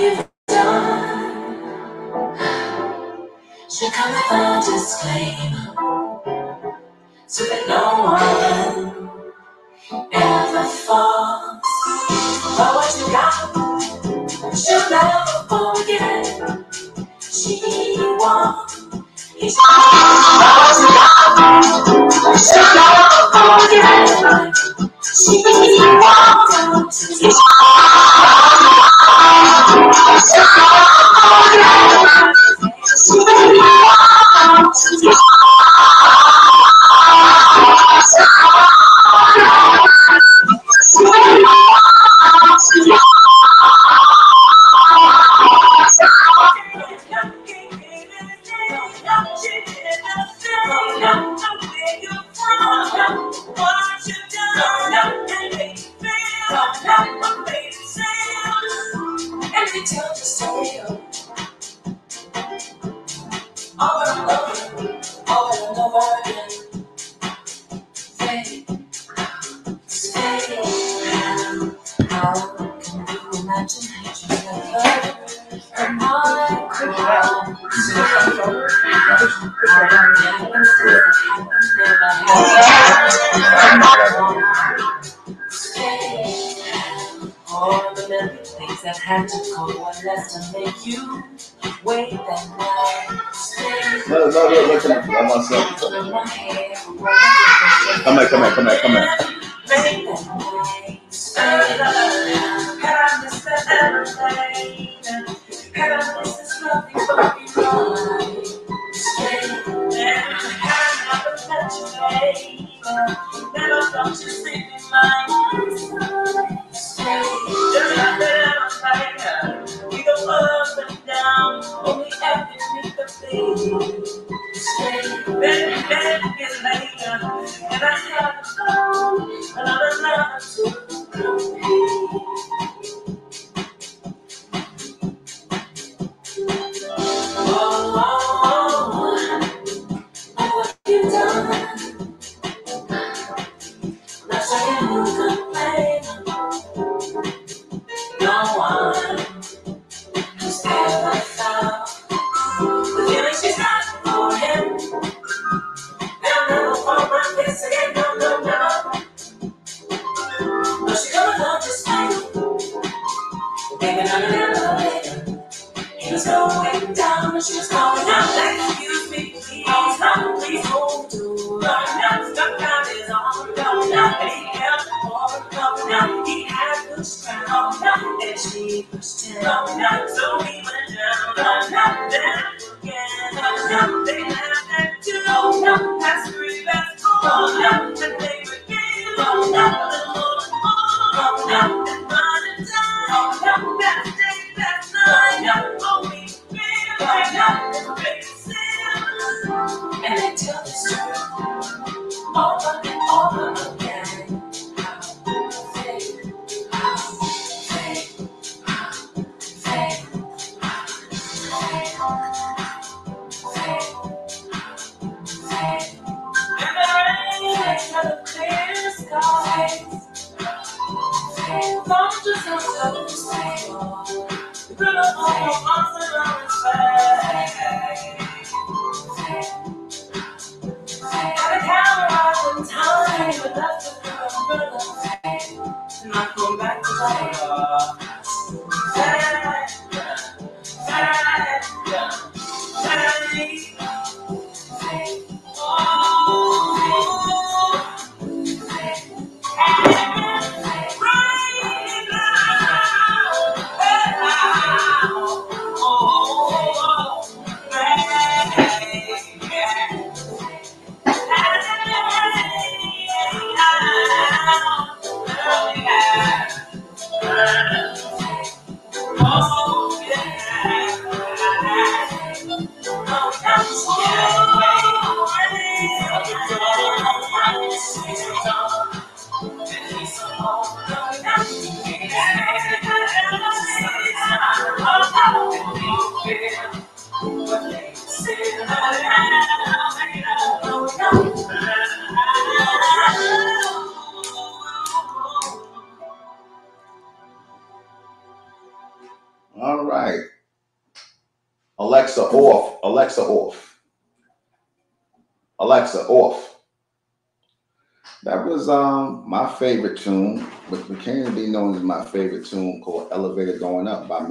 you've done should come with a disclaimer so that no one ever falls But what you got. She'll never forget. She won't. He's She won't. She won't. by myself. Come here, come here, come here, come here. Run up all your arms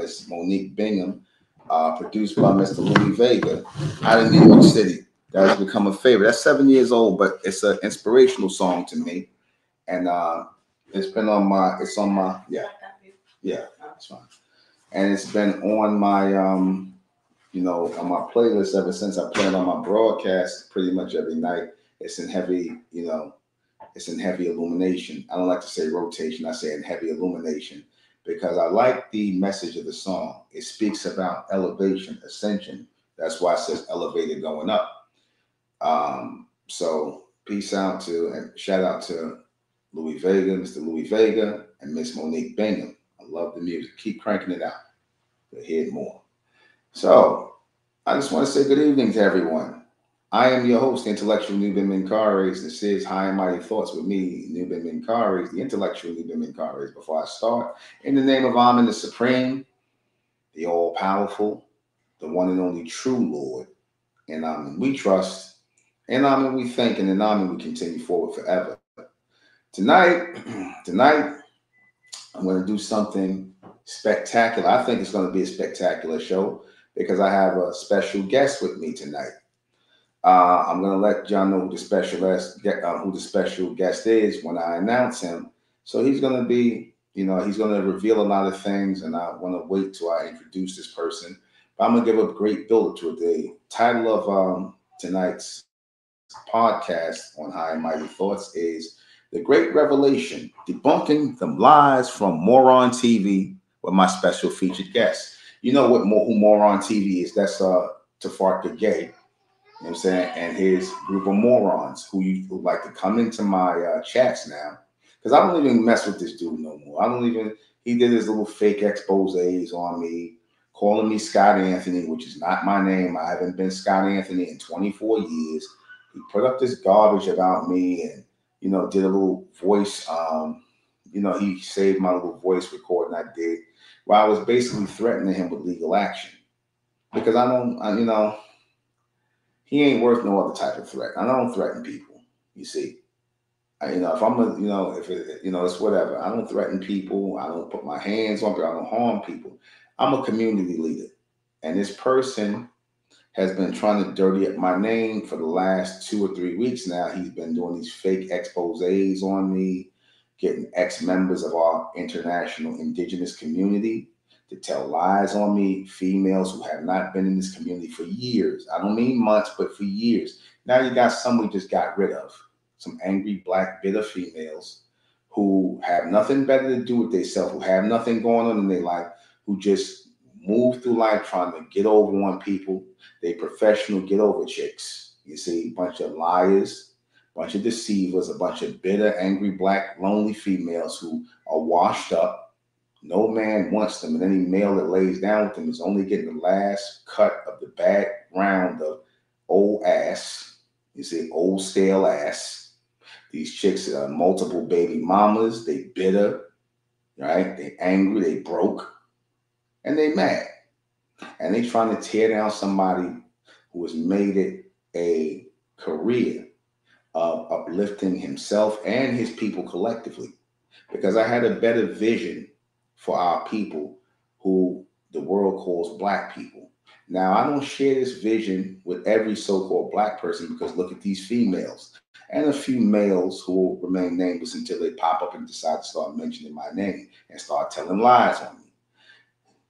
Miss Monique Bingham, uh, produced by Mr. Louis Vega out of New York City. That has become a favorite. That's seven years old, but it's an inspirational song to me. And uh it's been on my it's on my yeah, yeah, that's fine. And it's been on my um, you know, on my playlist ever since I played on my broadcast pretty much every night. It's in heavy, you know, it's in heavy illumination. I don't like to say rotation, I say in heavy illumination because I like the message of the song. It speaks about elevation, ascension. That's why it says elevated going up. Um, so peace out to and shout out to Louis Vega, Mr. Louis Vega, and Miss Monique Bingham. I love the music. Keep cranking it out. You'll hear more. So I just want to say good evening to everyone. I am your host, Intellectual Nuben Menkares. This is High and Mighty Thoughts with me, Nuben Menkares, the Intellectual Nuben Menkares. Before I start, in the name of Amen, the Supreme, the All Powerful, the one and only true Lord, and Amen we trust, and Amen we thank, and Amen we continue forward forever. Tonight, tonight, I'm going to do something spectacular. I think it's going to be a spectacular show because I have a special guest with me tonight. Uh, I'm to let John know who the special guest, uh, who the special guest is when I announce him. So he's to be, you know, he's to reveal a lot of things, and I want to wait till I introduce this person. But I'm to give a great build to. The title of um, tonight's podcast on High and Mighty Thoughts is the Great Revelation, debunking the lies from Mooron TV with my special featured guest. You know what who Mooron TV is? That's uh Tafarka Gay. You know what I'm saying? And his group of morons who you who like to come into my uh, chats now. Because I don't even mess with this dude no more. I don't even, he did his little fake exposes on me, calling me Scott Anthony, which is not my name. I haven't been Scott Anthony in 24 years. He put up this garbage about me and you know, did a little voice. Um, you know, he saved my little voice recording I did, where I was basically threatening him with legal action because I don't, I, you know, he ain't worth no other type of threat. I don't threaten people. You see, I, you know, if I'm a, you know, if it, you know, it's whatever. I don't threaten people. I don't put my hands on people. I don't harm people. I'm a community leader, and this person has been trying to dirty up my name for the last two or three weeks now. He's been doing these fake exposes on me, getting ex members of our international indigenous community to tell lies on me, females who have not been in this community for years. I don't mean months, but for years. Now you got some we just got rid of, some angry, black, bitter females who have nothing better to do with themselves, who have nothing going on in their life, who just move through life trying to get over on people. They professional get over chicks. You see, a bunch of liars, a bunch of deceivers, a bunch of bitter, angry, black, lonely females who are washed up. No man wants them, and any male that lays down with them is only getting the last cut of the background of old ass. You see, old stale ass. These chicks are multiple baby mamas. They bitter, right? They angry. They broke and they mad and they trying to tear down somebody who has made it a career of uplifting himself and his people collectively because i had a better vision for our people who the world calls black people now i don't share this vision with every so-called black person because look at these females and a few males who will remain nameless until they pop up and decide to start mentioning my name and start telling lies on me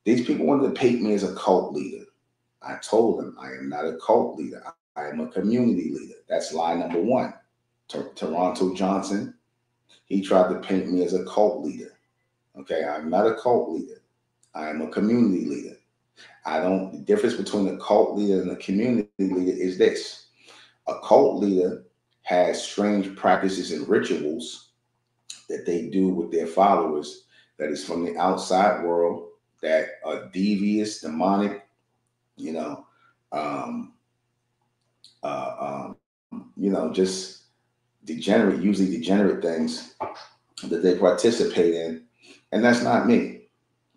these people wanted to paint me as a cult leader. I told them I am not a cult leader. I am a community leader. That's lie number one. T- Toronto Johnson, he tried to paint me as a cult leader. Okay, I'm not a cult leader. I am a community leader. I don't, the difference between a cult leader and a community leader is this a cult leader has strange practices and rituals that they do with their followers that is from the outside world that are devious, demonic, you know, um, uh, um, you know, just degenerate, usually degenerate things that they participate in. And that's not me.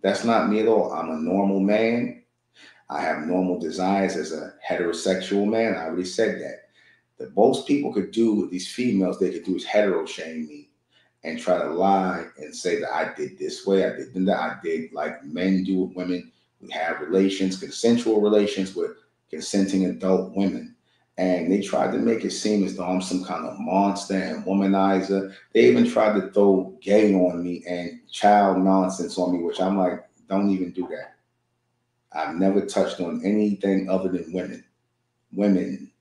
That's not me at all. I'm a normal man. I have normal desires as a heterosexual man. I already said that. The most people could do with these females, they could do is hetero shame me and try to lie and say that I did this way, I did that, I did like men do with women. We have relations, consensual relations with consenting adult women. And they tried to make it seem as though I'm some kind of monster and womanizer. They even tried to throw gay on me and child nonsense on me, which I'm like, don't even do that. I've never touched on anything other than women. Women,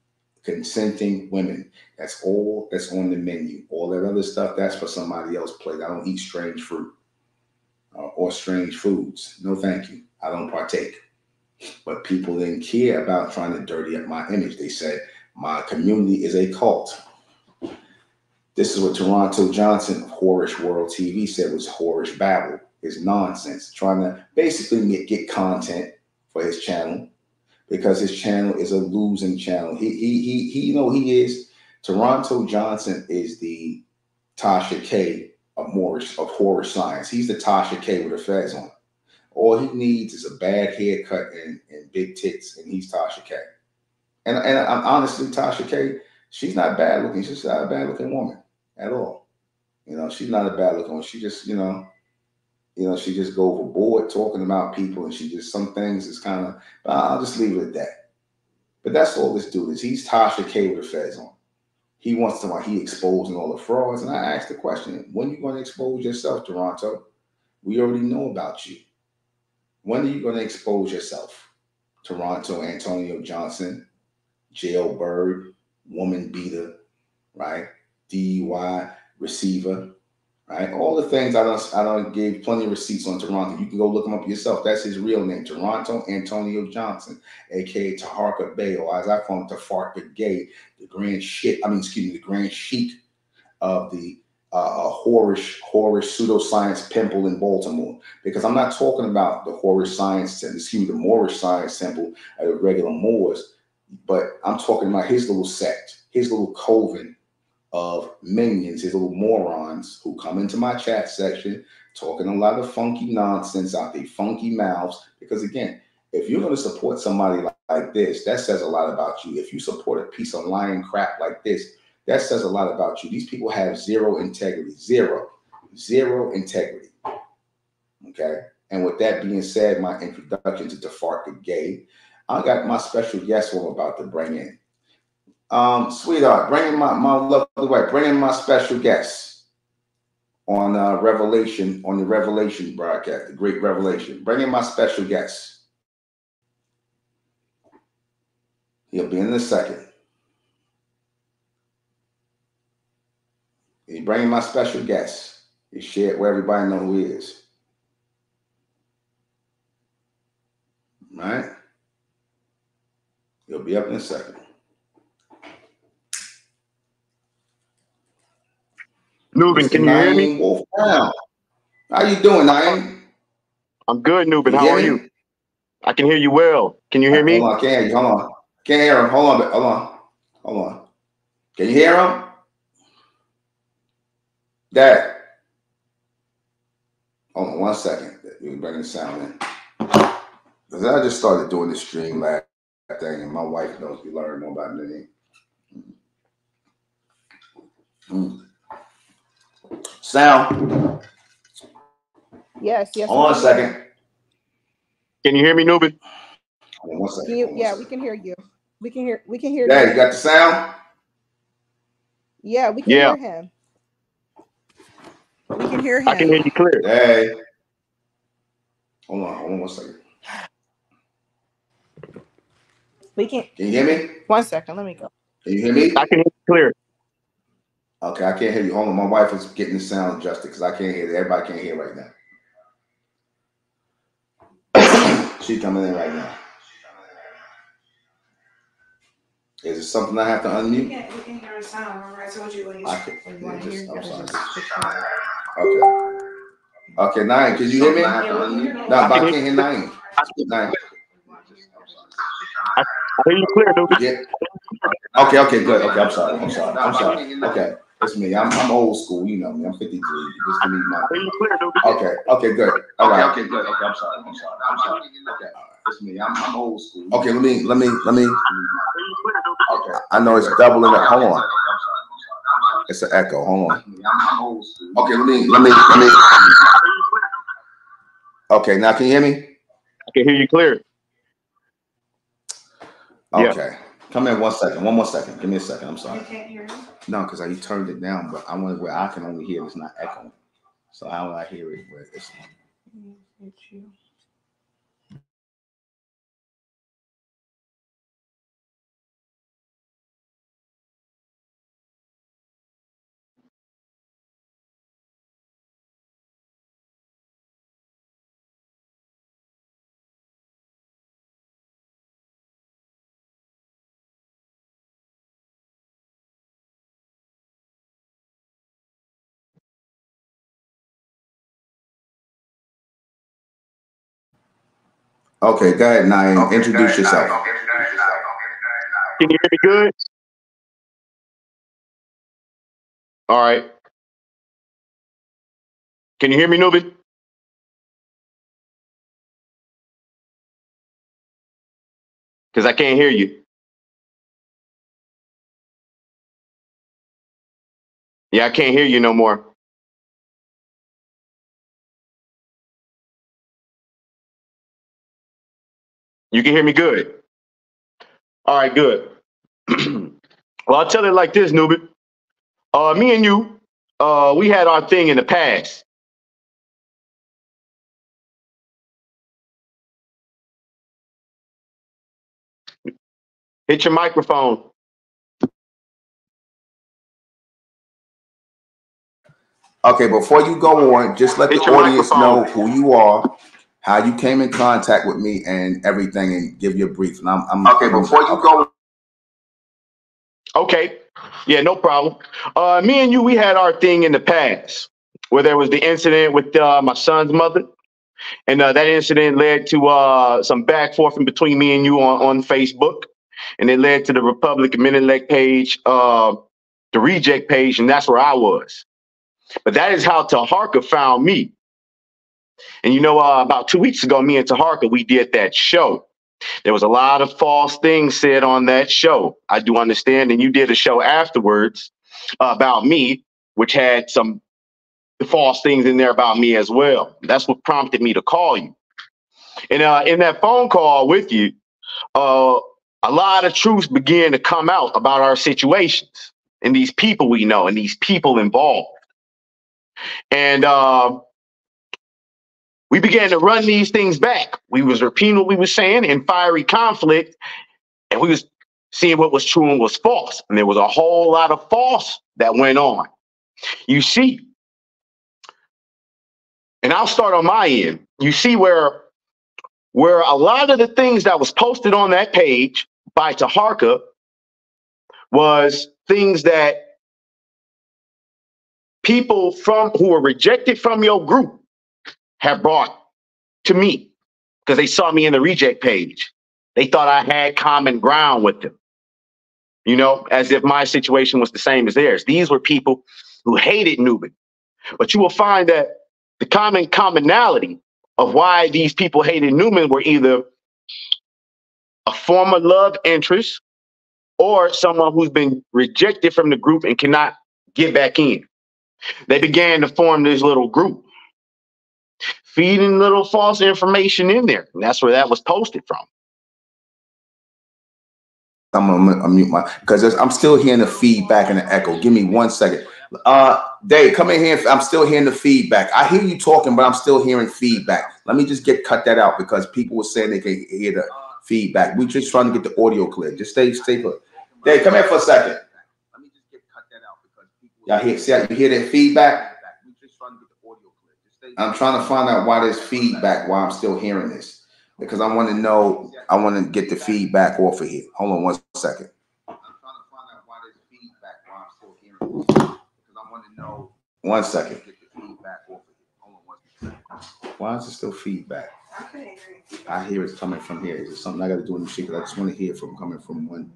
consenting women. That's all that's on the menu. All that other stuff, that's for somebody else plate. I don't eat strange fruit uh, or strange foods. No, thank you. I don't partake. But people didn't care about trying to dirty up my image. They said my community is a cult. This is what Toronto Johnson of Horish World TV said was Horish Babble. Is nonsense. Trying to basically get, get content for his channel because his channel is a losing channel. He he he, he you know he is. Toronto Johnson is the Tasha K of Morris of horror science. He's the Tasha K with the fez on. All he needs is a bad haircut and, and big tits, and he's Tasha K. And and honestly Tasha K. She's not bad looking. She's not a bad looking woman at all. You know, she's not a bad looking one. She just, you know, you know, she just go overboard talking about people, and she just some things is kind of. I'll just leave it at that. But that's all this dude is. He's Tasha K with the feds on. He wants to like he exposing all the frauds, and I asked the question: When you going to expose yourself, Toronto? We already know about you. When are you going to expose yourself? Toronto, Antonio Johnson, jailbird, woman beater, right? DUI receiver, right? All the things I don't I don't gave plenty of receipts on Toronto. You can go look him up yourself. That's his real name, Toronto Antonio Johnson, aka Taharka Bey, or as I call him, Tafarka Gay, the grand shit. I mean, excuse me, the grand sheik of the uh, Horish Horish pseudoscience pimple in Baltimore. Because I'm not talking about the Horish science, excuse me, the Moorish science temple, uh, the regular Moors, but I'm talking about his little sect, his little coven of minions, his little morons who come into my chat section talking a lot of funky nonsense out their funky mouths. Because again, if you're going to support somebody like, like, this, that says a lot about you. If you support a piece of lying crap like this, that says a lot about you. These people have zero integrity, zero, zero integrity. Okay. And with that being said, my introduction to Tafarka Gay, I got my special guest who I'm about to bring in. Um, sweetheart, bring in my, my lovely wife, bring in my special guest on uh, Revelation, on the Revelation broadcast, the Great Revelation. Bring in my special guest. He'll be in a second. He's bringing my special guest. He shared where everybody know who he is. Right? He'll be up in a second. Nubin, can you hear me? How you doing, Naeem? I'm good, Nubin. How are you? I can hear you well. Can you hear me? Hold on, can't hear you. Hold on. Can't hear him. Hold on, hold on. Hold on. Can you hear him? Dad. Hold on one second. We bring the sound in. Because I just started doing the stream last thing, and my wife knows we learn more about me. Mm. Sound. Yes, yes. Hold on a we can hear second. Can you hear me, Nubin? Hold on one you. Can you- yeah, we can hear you. We can hear. We can hear. Dad, you. you got the sound? Yeah, we can Yeah. hear him. We can hear him. I can hear you clear. Hey. Hold on, hold on one second. We can. Can you hear me? One second. Let me go. Can you hear me? I can hear you clear. Okay, I can't hear you. Hold on, my wife is getting the sound adjusted because I can't hear. Everybody can't hear right now. She's coming in right now. Is it something I have to We unmute? can, we can hear a sound, remember I told you when you. I can. When you yeah, want to hear, I'm sorry. just switch on. Okay. Okay, Nine, can you hear me? No, Yeah, we but I I can't hear Nine. Nine. I hear you clear, Nubin. Yeah. Okay, okay, good. Okay, I'm sorry. I'm sorry. I'm sorry. Okay. It's me. I'm, I'm old school. You know me. I'm 53. Just give me my. I hear you clear, Newbie. Okay. Okay. Good. All right. Okay. Good. Okay. I'm sorry. I'm sorry. I'm sorry. Okay. It's me. I'm, I'm old school. Okay. Let me. Let me. Let me. I hear you clear, Newbie. Okay. I know it's doubling up. Hold on. It's an echo. Hold on. Okay. Let me. Let me. Let me. I hear you clear. Okay. Now can you hear me? I can hear you clear. Yeah. Okay. Come in one second. One more second. Give me a second. I'm sorry. You can't hear me? No, because I turned it down, but I wanted where I can only hear it's not echoing. So how will I hear it where it's It's okay? Go ahead, Naeem. Introduce yourself. Can you hear me good? All right. Can you hear me, Newbie? Because I can't hear you. Yeah, I can't hear you no more. You can hear me good. All right, good. well, I'll tell it like this, Newbie. Uh, me and you, uh, we had our thing in the past. Hit your microphone. Okay, before you go on, just let the Hit your audience know who you are, how you came in contact with me, and everything, and give your brief. And I'm, I'm Okay, before you go, Okay. Yeah, no problem. Uh, me and you, we had our thing in the past where there was the incident with uh, my son's mother. And uh, that incident led to uh, some back forth in between me and you on, on Facebook. And it led to the Republic of Mentellect page, uh, the reject page, and that's where I was. But that is how Taharka found me. And you know, uh, about two weeks ago, me and Taharka, we did that show. There was a lot of false things said on that show. I do understand. And you did a show afterwards uh, about me, which had some false things in there about me as well. That's what prompted me to call you. And uh, in that phone call with you, uh, a lot of truths began to come out about our situations and these people we know and these people involved. And uh, we began to run these things back. We was repeating what we was saying in fiery conflict, and we was seeing what was true and was false. And there was a whole lot of false that went on. You see, and I'll start on my end. You see where where a lot of the things that was posted on that page by Taharka was things that people from who were rejected from your group have brought to me because they saw me in the reject page. They thought I had common ground with them, you know, as if my situation was the same as theirs. These were people who hated Newman. But you will find that the common commonality of why these people hated Newman were either a former love interest or someone who's been rejected from the group and cannot get back in. They began to form this little group, feeding little false information in there. And that's where that was posted from. I'm gonna unmute my because I'm still hearing the feedback and the echo. Give me one second. Uh, Dave, come in here. I'm still hearing the feedback. I hear you talking, but I'm still hearing feedback. Let me just get cut that out because people were saying they can hear the feedback. We're just trying to get the audio clear. Just stay, stay put. Dave, come here for a second. let me just get cut that out because people. Y'all hear? See, how you hear that feedback? We just trying to get the audio clear. Just stay. I'm trying to find out why there's feedback. Why I'm still hearing this because I want to know. I want to get the feedback off of here. Hold on one second. I'm trying to find out why there's feedback while I'm still hearing this. Because I want to know. One second. Get the feedback off of here. Hold on one second. Why is it still feedback? I hear you. I hear it's coming from here. Is it something I got to do in the shit? I just want to hear from coming from one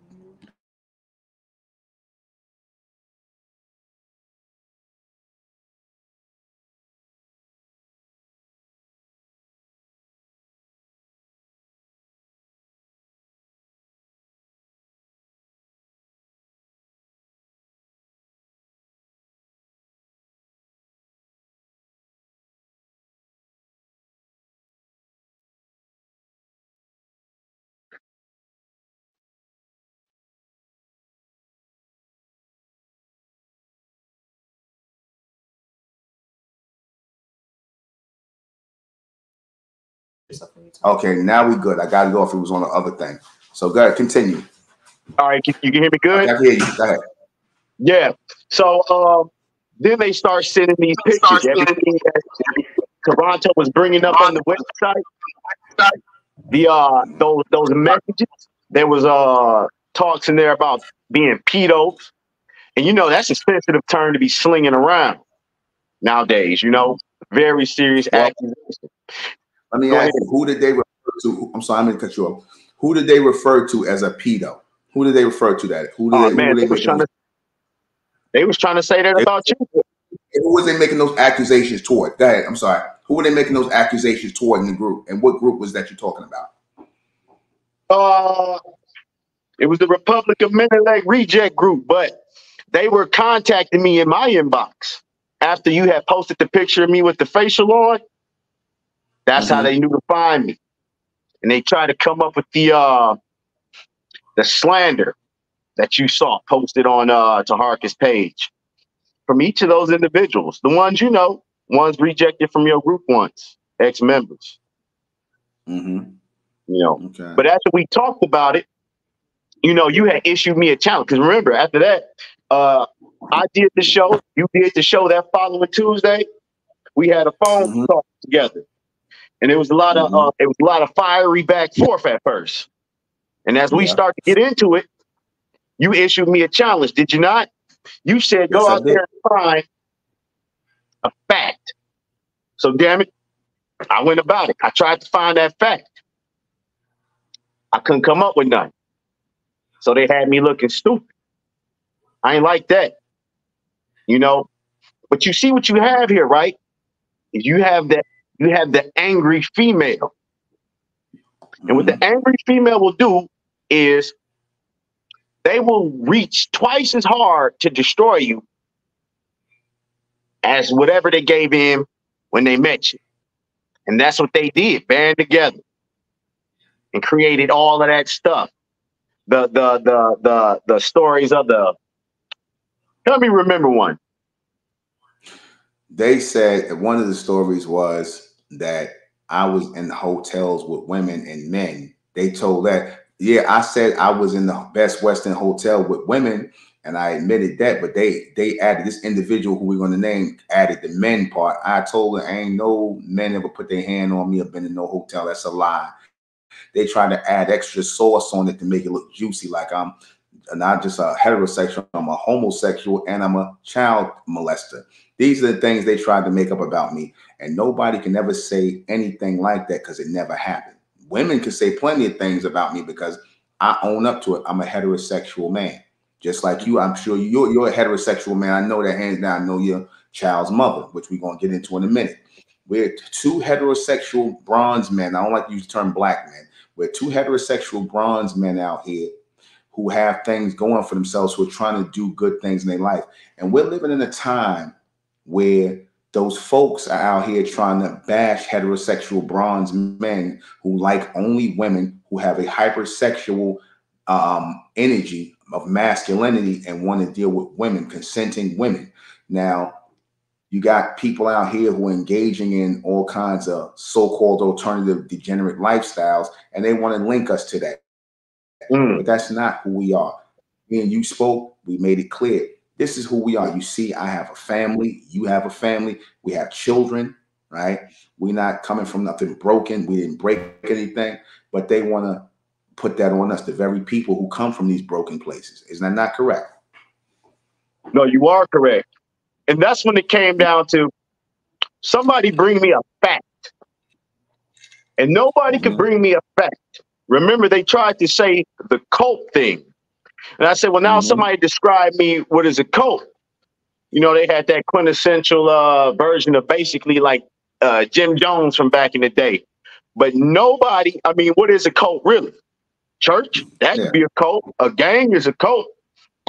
Okay, now we good. I got it off. It was on the other thing. So go ahead, continue. All right, you, you can hear me good? can hear you. Go ahead. Yeah. So um, then they start sending these pictures. Everything that Toronto was bringing up on the website, the uh those those messages. There was uh talks in there about being pedos, and you know that's a sensitive term to be slinging around nowadays. You know, very serious Well, accusation. Let me Go ask ahead. you, who did they refer to? I'm sorry, I'm gonna cut you off. Who did they refer to as a pedo? Who did they refer to that? Who did Oh they, man, who they were was trying to they was trying to say that those, about you. who was they making those accusations toward? Go ahead. I'm sorry. Who were they making those accusations toward in the group? And what group was that you're talking about? Uh, it was the Republic of Mentellect Reject Group, but they were contacting me in my inbox after you had posted the picture of me with the facial on. That's how hmm they knew to find me, and they tried to come up with the uh the slander that you saw posted on uh Taharka's page from each of those individuals, the ones you know, ones rejected from your group once, ex-members, hmm you know. Okay. But after we talked about it, you know, you had issued me a challenge. Because remember, after that, uh, I did the show. You did the show that following Tuesday. We had a phone hmm talk together, and it was a lot of hmm uh, it was a lot of fiery back forth at first. And as we Yeah. start to get into it, you issued me a challenge. Did you not? You said go I out there and find a fact. So damn it, I went about it. I tried to find that fact. I couldn't come up with none. So they had me looking stupid. I ain't like that, you know. But you see what you have here, right? You have that. You have the angry female, and what the mm-hmm. angry female will do is they will reach twice as hard to destroy you as whatever they gave in when they met you, and that's what they did. Band together and created all of that stuff. The the the the the stories of the. Let me remember one. They said one of the stories was that I was in hotels with women and men. They told that, yeah, I said I was in the Best Western Hotel with women, and I admitted that, but they they added this individual who we're going to name added the men part. I told her, ain't no men ever put their hand on me or been in no hotel. That's a lie. They tried to add extra sauce on it to make it look juicy, like I'm not just a heterosexual, I'm a homosexual, and I'm a child molester. These are the things they tried to make up about me, and nobody can ever say anything like that because it never happened. Women can say plenty of things about me because I own up to it. I'm a heterosexual man, just like you. I'm sure you're you're a heterosexual man. I know that hands down. I know your child's mother, which we're gonna get into in a minute. We're two heterosexual bronze men. I don't like to use the term black men. We're two heterosexual bronze men out here who have things going for themselves, who are trying to do good things in their life. And we're living in a time where those folks are out here trying to bash heterosexual bronze men who like only women who have a hypersexual um, energy of masculinity and want to deal with women, consenting women. Now, you got people out here who are engaging in all kinds of so-called alternative degenerate lifestyles, and they want to link us to that. Mm. But that's not who we are. Me and you spoke, we made it clear. This is who we are. You see, I have a family, you have a family, we have children, right? We're not coming from nothing broken. We didn't break anything, but they want to put that on us, the very people who come from these broken places. Isn't that not correct? No, you are correct. And that's when it came down to somebody bring me a fact. And nobody could Mhm. bring me a fact. Remember, they tried to say the cult thing. And I said, well, now Mhm. somebody describe me what is a cult. You know, they had that quintessential uh, version of basically like uh, Jim Jones from back in the day. But nobody, I mean, what is a cult really? Church, that Yeah. could be a cult. A gang is a cult.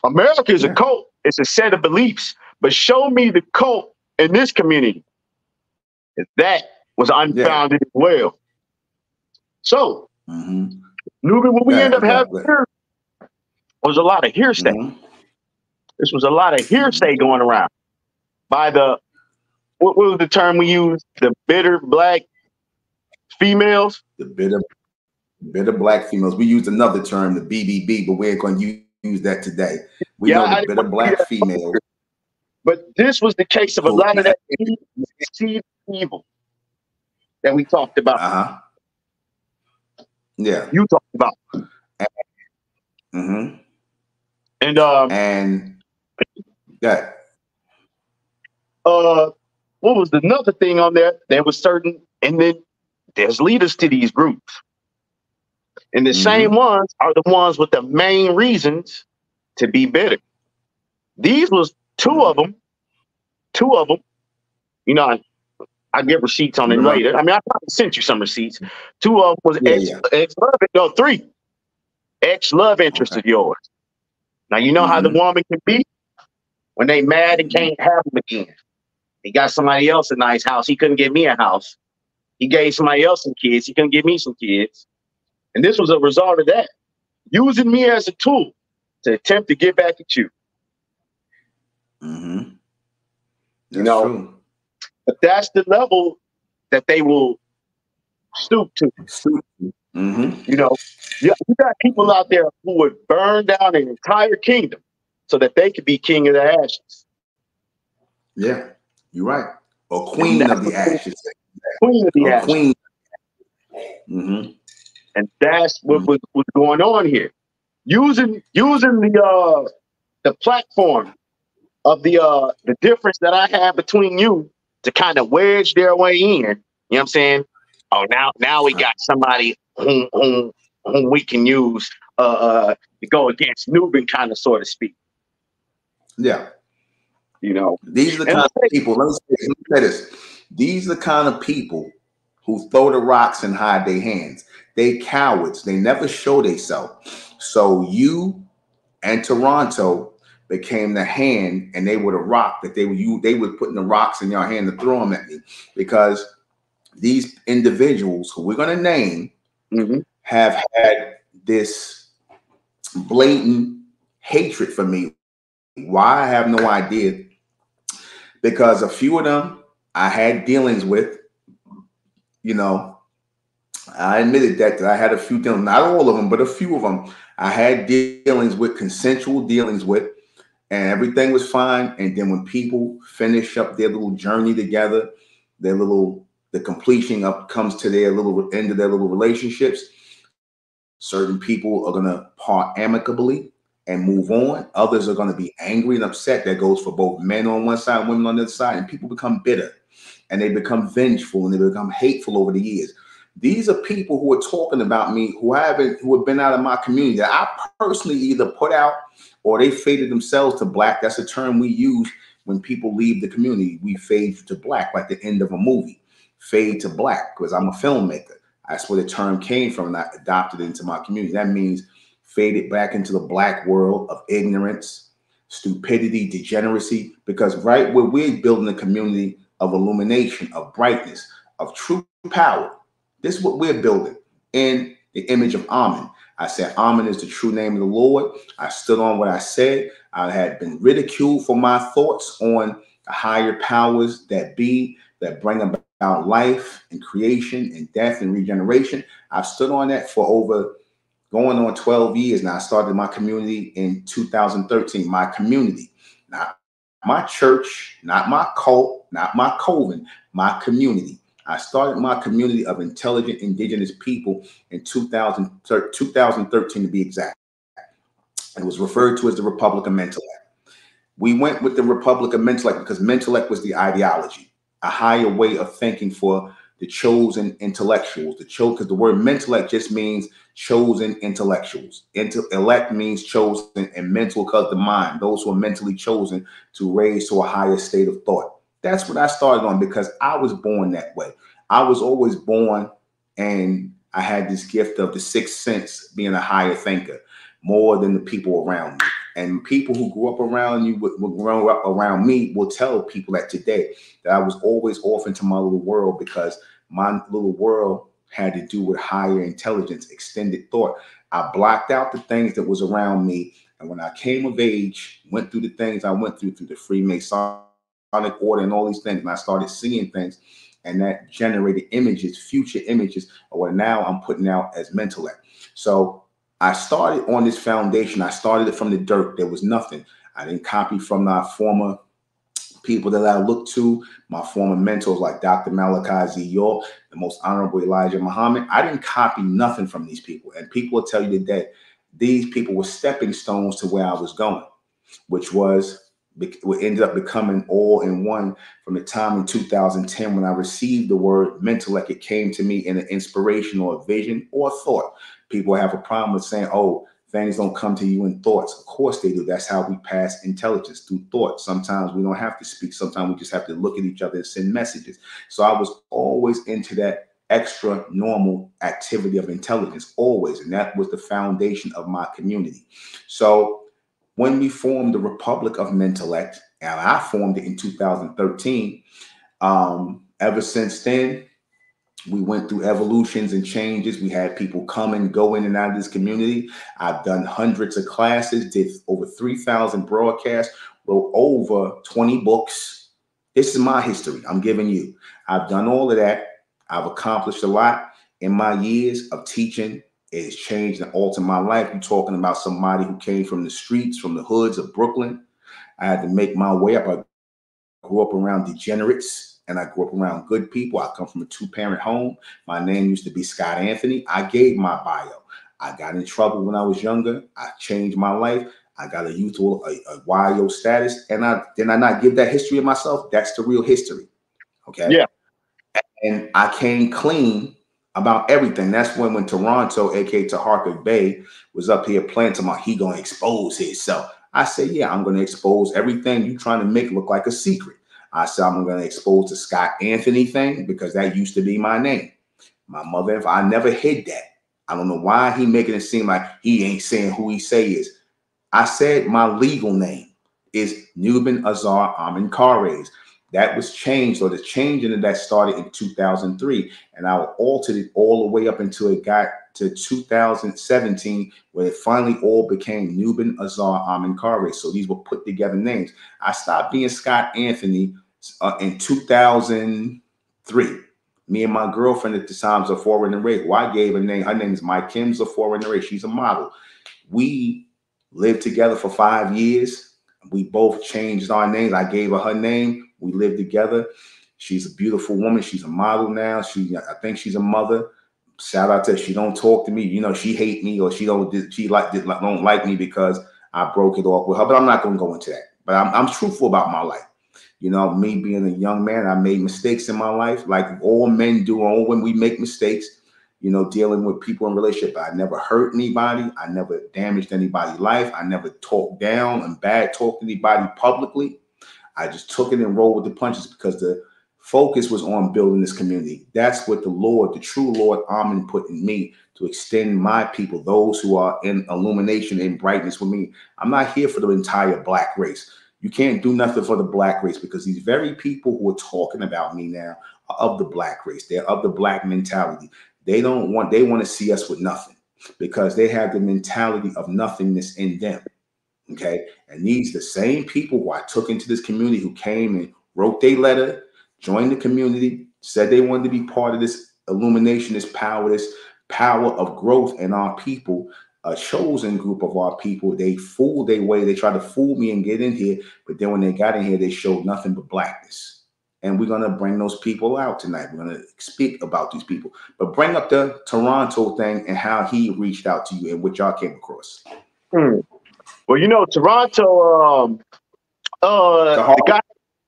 America is Yeah. a cult. It's a set of beliefs. But show me the cult in this community. That was unfounded as well. So, hmm Nuben, what we Yeah, end up yeah, having yeah. here was a lot of hearsay. Mhm. This was a lot of hearsay going around by the what, what was the term we used? The bitter black females. The bitter, bitter black females. We used another term, the BBB, but we ain't going to use that today. We Yeah, know the didn't bitter black females. But this was the case of a lot of that evil that we talked about. Uh-huh. Yeah. You talked about, Mm-hmm. And um, And that. uh, what was another thing on there? There was certain, and then there's leaders to these groups, and the Mhm. same ones are the ones with the main reasons to be bitter. These was two of them, two of them. You know, I, I get receipts on it Remember- later. I mean, I probably sent you some receipts. Two of them was Yeah, ex, yeah. ex love, no, three ex love interest of yours. Now you know how the Mhm. woman can be when they mad and can't have them again. He got somebody else a nice house. He couldn't give me a house. He gave somebody else some kids. He couldn't give me some kids. And this was a result of that. Using me as a tool to attempt to get back at you. Mm-hmm. You know, true. But that's the level that they will stoop to. Mm-hmm. You know, you, you got people out there who would burn down an entire kingdom so that they could be king of the ashes, Yeah, you're right. Or queen of the ashes. queen of the Or ashes. queen. Mm-hmm. and that's what was, was going on here. Using using the uh the platform of the uh the difference that I have between you to kind of wedge their way in. You know what I'm saying? Oh, now now we got somebody whom whom, whom we can use uh, uh to go against Nuben, kind of sort of speak. Yeah. You know, These are the And kind of people. Let me, say, let me say this. These are the kind of people who throw the rocks and hide their hands. They cowards. They never show themselves. So you and Toronto became the hand, and they were the rock that they were you. They were putting the rocks in your hand to throw them at me because these individuals who we're going to name Mhm. Have had this blatant hatred for me. Why I have no idea. Because a few of them I had dealings with, you know, I admitted that, that I had a few dealings, not all of them, but a few of them I had dealings with, consensual dealings with, and everything was fine. And then when people finish up their little journey together, their little the completion up comes to their little end of their little relationships. Certain people are gonna part amicably and move on. Others are gonna be angry and upset. That goes for both men on one side, women on the other side, and people become bitter and they become vengeful and they become hateful over the years. These are people who are talking about me who haven't who have been out of my community that I personally either put out or they faded themselves to black. That's a term we use when people leave the community. We fade to black, like the end of a movie. Fade to black, because I'm a filmmaker. That's where the term came from, and I adopted it into my community. That means faded back into the black world of ignorance, stupidity, degeneracy. Because right where we're building a community of illumination, of brightness, of true power. This is what we're building in the image of Amen. I said, Amen is the true name of the Lord. I stood on what I said. I had been ridiculed for my thoughts on the higher powers that be, that bring about life and creation and death and regeneration. I've stood on that for over going on 12 years now. I started my community in 2013. My community, not my church, not my cult, not my coven, my community. I started my community of intelligent indigenous people in 2000, 2013 to be exact. It was referred to as the Republic of Mentellect. We went with the Republic of Mentellect because Mentellect was the ideology, a higher way of thinking for the chosen intellectuals. The cho because the word Mentellect just means chosen intellectuals. Intellect means chosen, and mental because the mind, those who are mentally chosen to raise to a higher state of thought. That's what I started on because I was born that way. I was always born and I had this gift of the sixth sense, being a higher thinker, more than the people around me. And people who grew up around you, will grow up around me, will tell people that today that I was always off into my little world because my little world had to do with higher intelligence, extended thought. I blocked out the things that was around me. And when I came of age, went through the things I went through through the Freemasonic order and all these things, and I started seeing things. and that generated images, future images of what now I'm putting out as Mentellect. So I started on this foundation. I started it from the dirt. There was nothing. I didn't copy from my former people that I looked to, my former mentors like Dr. Malachi Z. The most honorable Elijah Muhammad. I didn't copy nothing from these people. And people will tell you today, these people were stepping stones to where I was going, which was what ended up becoming all in one from the time in 2010 when I received the word mental, like it came to me in an inspiration or a vision or a thought. People have a problem with saying, oh, things don't come to you in thoughts. Of course they do. That's how we pass intelligence through thought. Sometimes we don't have to speak. Sometimes we just have to look at each other and send messages. So I was always into that extra normal activity of intelligence, always. And that was the foundation of my community. So when we formed the Republic of Mentellect, and I formed it in 2013, um, ever since then, we went through evolutions and changes. We had people come and go in and out of this community. I've done hundreds of classes, did over 3,000 broadcasts, wrote over 20 books. This is my history I'm giving you. I've done all of that. I've accomplished a lot in my years of teaching. It has changed and altered my life. You're talking about somebody who came from the streets, from the hoods of Brooklyn. I had to make my way up. I grew up around degenerates and I grew up around good people. I come from a two parent home. My name used to be Scott Anthony. I gave my bio. I got in trouble when I was younger. I changed my life. I got a youthful, a, a YO status, and I did I not give that history of myself? That's the real history. Okay. Yeah. And I came clean about everything. That's when when Toronto, aka Taharka Bey, was up here playing to my he gonna expose himself. I said, Yeah, I'm gonna expose everything you trying to make look like a secret. I said I'm going to expose the Scott Anthony thing because that used to be my name. My mother, if I never hid that. I don't know why he making it seem like he ain't saying who he say is. I said my legal name is Nuben Azar Amin. That was changed, or the changing of that started in 2003, and I altered it all the way up until it got to 2017, where it finally all became Nuben Azar Amin. So these were put together names. I stopped being Scott Anthony uh, in 2003. Me and my girlfriend at the time, is a Zafora Ray, well, I gave a name. Her name is Mike Kim Zafora Ray. She's a model. We lived together for five years. We both changed our names. I gave her her name. We lived together. She's a beautiful woman. She's a model now. She, I think she's a mother. Shout out to her. She don't talk to me. You know, she hate me or she don't. She like don't like me because I broke it off with her. But I'm not gonna go into that. But I'm, I'm truthful about my life. You know, me being a young man, I made mistakes in my life, like all men do. All when we make mistakes, you know, dealing with people in relationship. I never hurt anybody. I never damaged anybody's life. I never talked down and bad talked anybody publicly. I just took it and rolled with the punches because the focus was on building this community. That's what the Lord, the true Lord Amen, put in me to extend my people, those who are in illumination and brightness with me. I'm not here for the entire black race. You can't do nothing for the black race because these very people who are talking about me now are of the black race. They're of the black mentality. They don't want, they want to see us with nothing because they have the mentality of nothingness in them. Okay. And these the same people who I took into this community who came and wrote their letter, joined the community, said they wanted to be part of this illumination, this power, this power of growth in our people a chosen group of our people. They fooled their way. They tried to fool me and get in here, but then when they got in here, they showed nothing but blackness. And we're gonna bring those people out tonight. We're gonna speak about these people, but bring up the Toronto thing and how he reached out to you and what y'all came across. Hmm. Well, you know, Toronto. Um, uh, the, guy,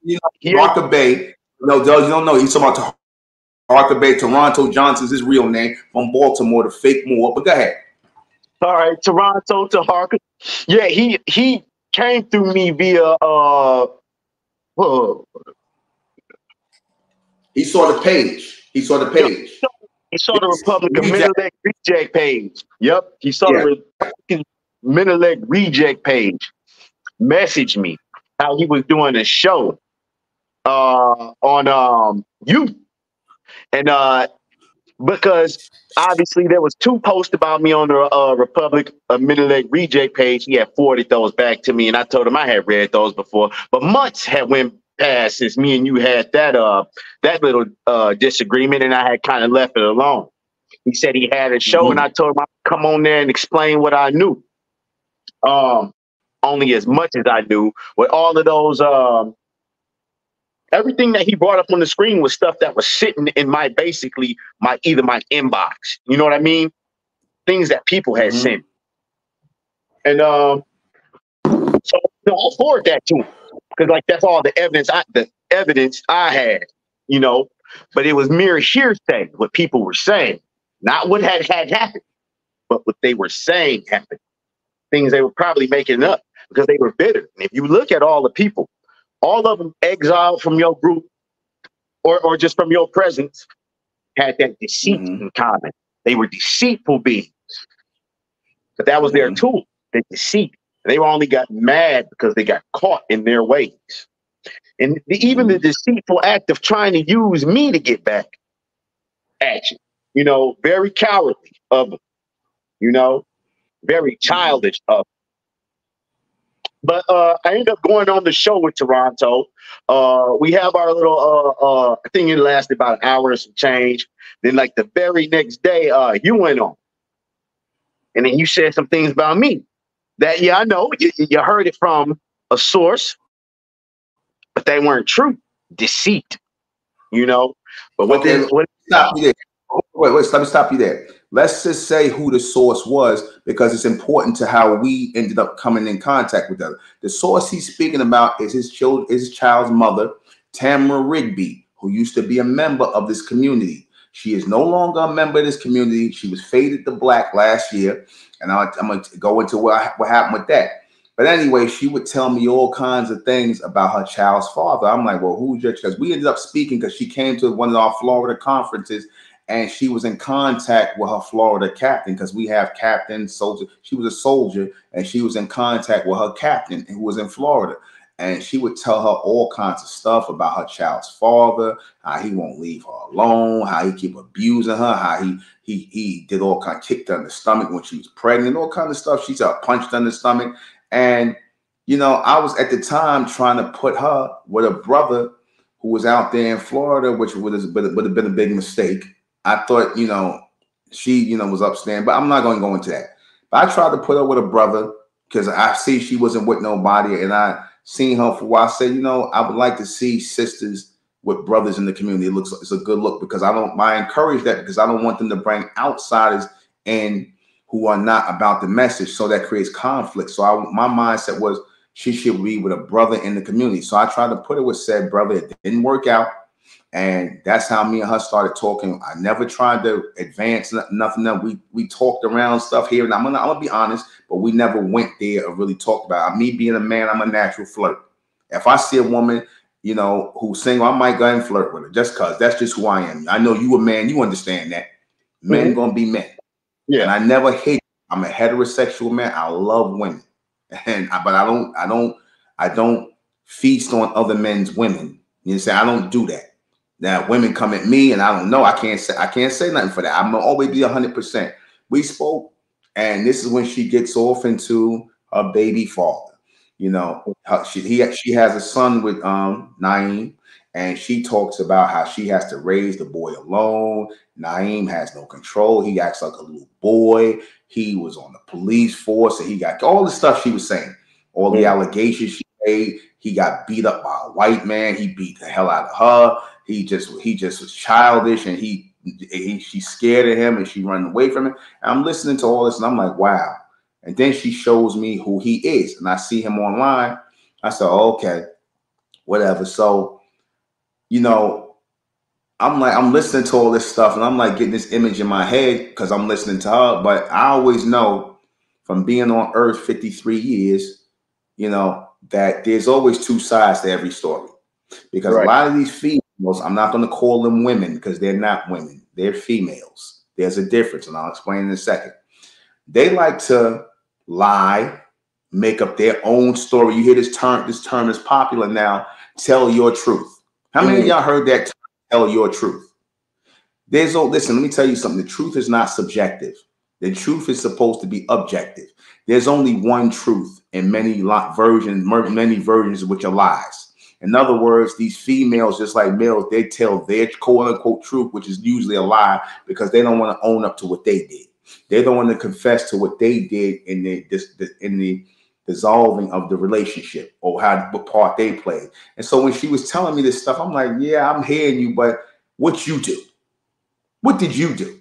you know, Harker Bay. No, Doug, you don't know. He's talking about Harker Bay. Toronto Johnson's his real name from Baltimore, the fake Moore. But go ahead. All right, Toronto Taharka. Yeah, he he came through me via uh, uh he saw the page. He saw the page. He saw the Republic of Mentellect reject page. Yep. He saw yeah. the Republican Menelect reject page. Message me how he was doing a show uh on um you. And uh because obviously there was two posts about me on the uh, Republic of Mentellect reject page. He had forwarded those back to me, and I told him I had read those before. But months had went past since me and you had that uh that little uh disagreement, and I had kind of left it alone. He said he had a show, and I told him I'd come on there and explain what I knew. Um, only as much as I knew with all of those um everything that he brought up on the screen was stuff that was sitting in my basically my either my inbox. You know what I mean? Things that people had Mhm. sent. And um so you know, I'll forward that to him. Because like that's all the evidence I the evidence I had, you know, but it was mere hearsay what people were saying, not what had had happened, but what they were saying happened. Things they were probably making up because they were bitter. And if you look at all the people, all of them exiled from your group or, or just from your presence had that deceit Mhm. in common. They were deceitful beings. But that was their Mhm. tool, the deceit. They only got mad because they got caught in their ways. And the, even the deceitful act of trying to use me to get back at you, you know, very cowardly of them, you know, very childish of them. But uh, I ended up going on the show with Toronto. Uh, we have our little uh, uh, I think it lasted about an hour and some change. Then, like the very next day, uh, you went on, and then you said some things about me that yeah, I know you, you heard it from a source, but they weren't true. Deceit, you know. But what Okay. they what Stop you there. Wait, wait, let me stop you there. Let's just say who the source was because it's important to how we ended up coming in contact with them. The source he's speaking about is his child, is his child's mother, Tamara Rigby, who used to be a member of this community. She is no longer a member of this community. She was faded to black last year, and I, I'm going to go into what, what happened with that. But anyway, she would tell me all kinds of things about her child's father. I'm like, well, who's your? Because we ended up speaking because she came to one of our Florida conferences and she was in contact with her Florida captain because we have captain soldier. She was a soldier and she was in contact with her captain who was in Florida. And she would tell her all kinds of stuff about her child's father, how he won't leave her alone, how he keep abusing her, how he he he did all kind of kicked her in the stomach when she was pregnant, all kind of stuff. She got punched in the stomach. And you know, I was at the time trying to put her with a brother who was out there in Florida, which would have would have been a big mistake. I thought, you know, she, you know, was upstanding, but I'm not going to go into that. But I tried to put her with a brother because I see she wasn't with nobody, and I seen her for a while. I said, you know, I would like to see sisters with brothers in the community. It looks it's a good look because I don't I encourage that because I don't want them to bring outsiders in who are not about the message. So that creates conflict. So I, my mindset was she should be with a brother in the community. So I tried to put it with said brother. It didn't work out. And that's how me and her started talking. I never tried to advance nothing. Else. We we talked around stuff here, and I'm gonna I'm gonna be honest, but we never went there or really talked about. It. Me being a man, I'm a natural flirt. If I see a woman, you know, who's single, I might go and flirt with her just cause that's just who I am. I know you a man, you understand that. Men mm-hmm. gonna be men. Yeah. And I never hate. I'm a heterosexual man. I love women, and I- but I don't I don't I don't feast on other men's women. You know, say I don't do that. Now women come at me, and I don't know. I can't say I can't say nothing for that. I'm gonna always be hundred percent. We spoke, and this is when she gets off into her baby father. You know, she he she has a son with um Naeem, and she talks about how she has to raise the boy alone. Naeem has no control. He acts like a little boy. He was on the police force, and he got all the stuff she was saying, all the allegations she made. He got beat up by a white man. He beat the hell out of her. He just he just was childish, and he, he she's scared of him, and she running away from him. And I'm listening to all this, and I'm like, wow. And then she shows me who he is, and I see him online. I said, okay, whatever. So, you know, I'm like, I'm listening to all this stuff, and I'm like getting this image in my head because I'm listening to her. But I always know from being on Earth 53 years, you know, that there's always two sides to every story. Because Right. a lot of these females, I'm not going to call them women because they're not women, they're females. There's a difference, and I'll explain in a second. They like to lie, make up their own story. You hear this term, this term is popular now. Tell your truth. How many of Mhm. y'all heard that term, tell your truth? There's oh, listen, let me tell you something. The truth is not subjective. The truth is supposed to be objective. There's only one truth and many versions, many versions which are lies. In other words, these females, just like males, they tell their quote unquote truth, which is usually a lie because they don't want to own up to what they did. They don't want to confess to what they did in the in the dissolving of the relationship or how what part they played. And so when she was telling me this stuff, I'm like, yeah, I'm hearing you, but what you do? What did you do?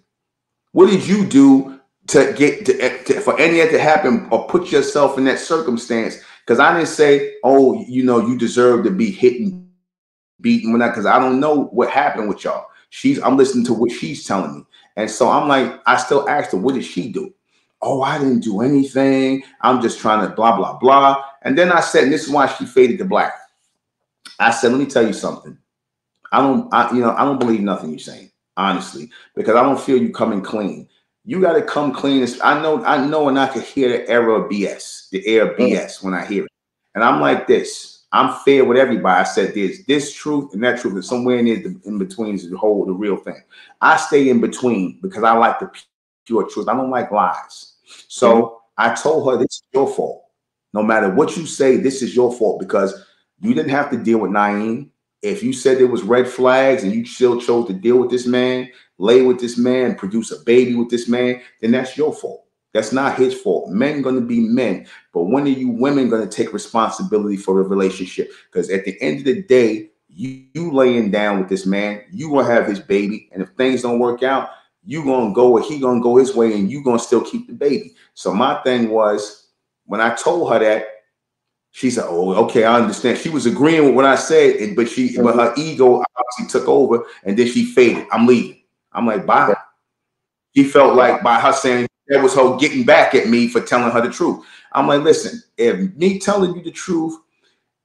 What did you do to get to, to for any of it to happen or put yourself in that circumstance? Because I didn't say, oh, you know, you deserve to be hit and beaten when I because I don't know what happened with y'all. She's I'm listening to what she's telling me. And so I'm like, I still asked her, what did she do? Oh, I didn't do anything. I'm just trying to blah, blah, blah. And then I said, and this is why she faded to black. I said, let me tell you something. I don't, I, you know, I don't believe nothing you're saying, honestly, because I don't feel you coming clean. You got to come clean. I know, I know, and I can hear the era of BS, the air of mm. BS when I hear it. And I'm like this. I'm fair with everybody. I said there's this truth and that truth, and somewhere in, the, in between is the whole, the real thing. I stay in between because I like the pure truth. I don't like lies. So mm. I told her this is your fault. No matter what you say, this is your fault because you didn't have to deal with Naeem. If you said there was red flags and you still chose to deal with this man, lay with this man, produce a baby with this man, then that's your fault. That's not his fault. Men going to be men, but when are you women going to take responsibility for the relationship? Because at the end of the day, you, you laying down with this man, you gonna have his baby, and if things don't work out, you gonna go or he gonna go his way, and you gonna still keep the baby. So my thing was when I told her that, she said, "Oh, okay, I understand." She was agreeing with what I said, but she, but her mm-hmm. ego obviously took over, and then she faded. I'm leaving. I'm like, bye. She felt like by her saying that was her getting back at me for telling her the truth. I'm like, listen, if me telling you the truth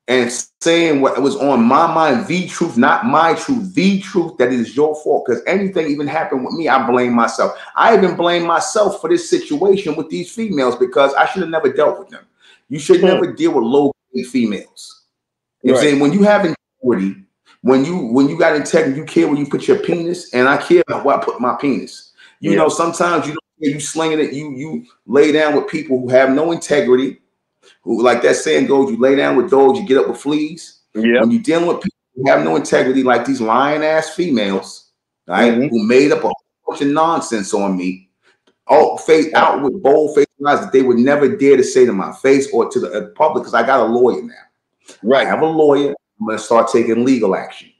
and saying what was on my mind, the truth, not my truth, the truth, that is your fault. Because anything even happened with me, I blame myself. I even blame myself for this situation with these females because I should have never dealt with them. You should never deal with low females. You know what I'm saying? When you have integrity, when you when you got integrity, you care where you put your penis, and I care about where I put my penis. You Yeah. know, sometimes you don't you slinging it, you you lay down with people who have no integrity, who like that saying goes, you lay down with dogs, you get up with fleas. Yeah. When you're dealing with people who have no integrity, like these lying ass females, right, Mhm. who made up a bunch of nonsense on me, all face out with bold face lies that they would never dare to say to my face or to the uh, public because I got a lawyer now. Right. I have a lawyer. I'm gonna start taking legal action,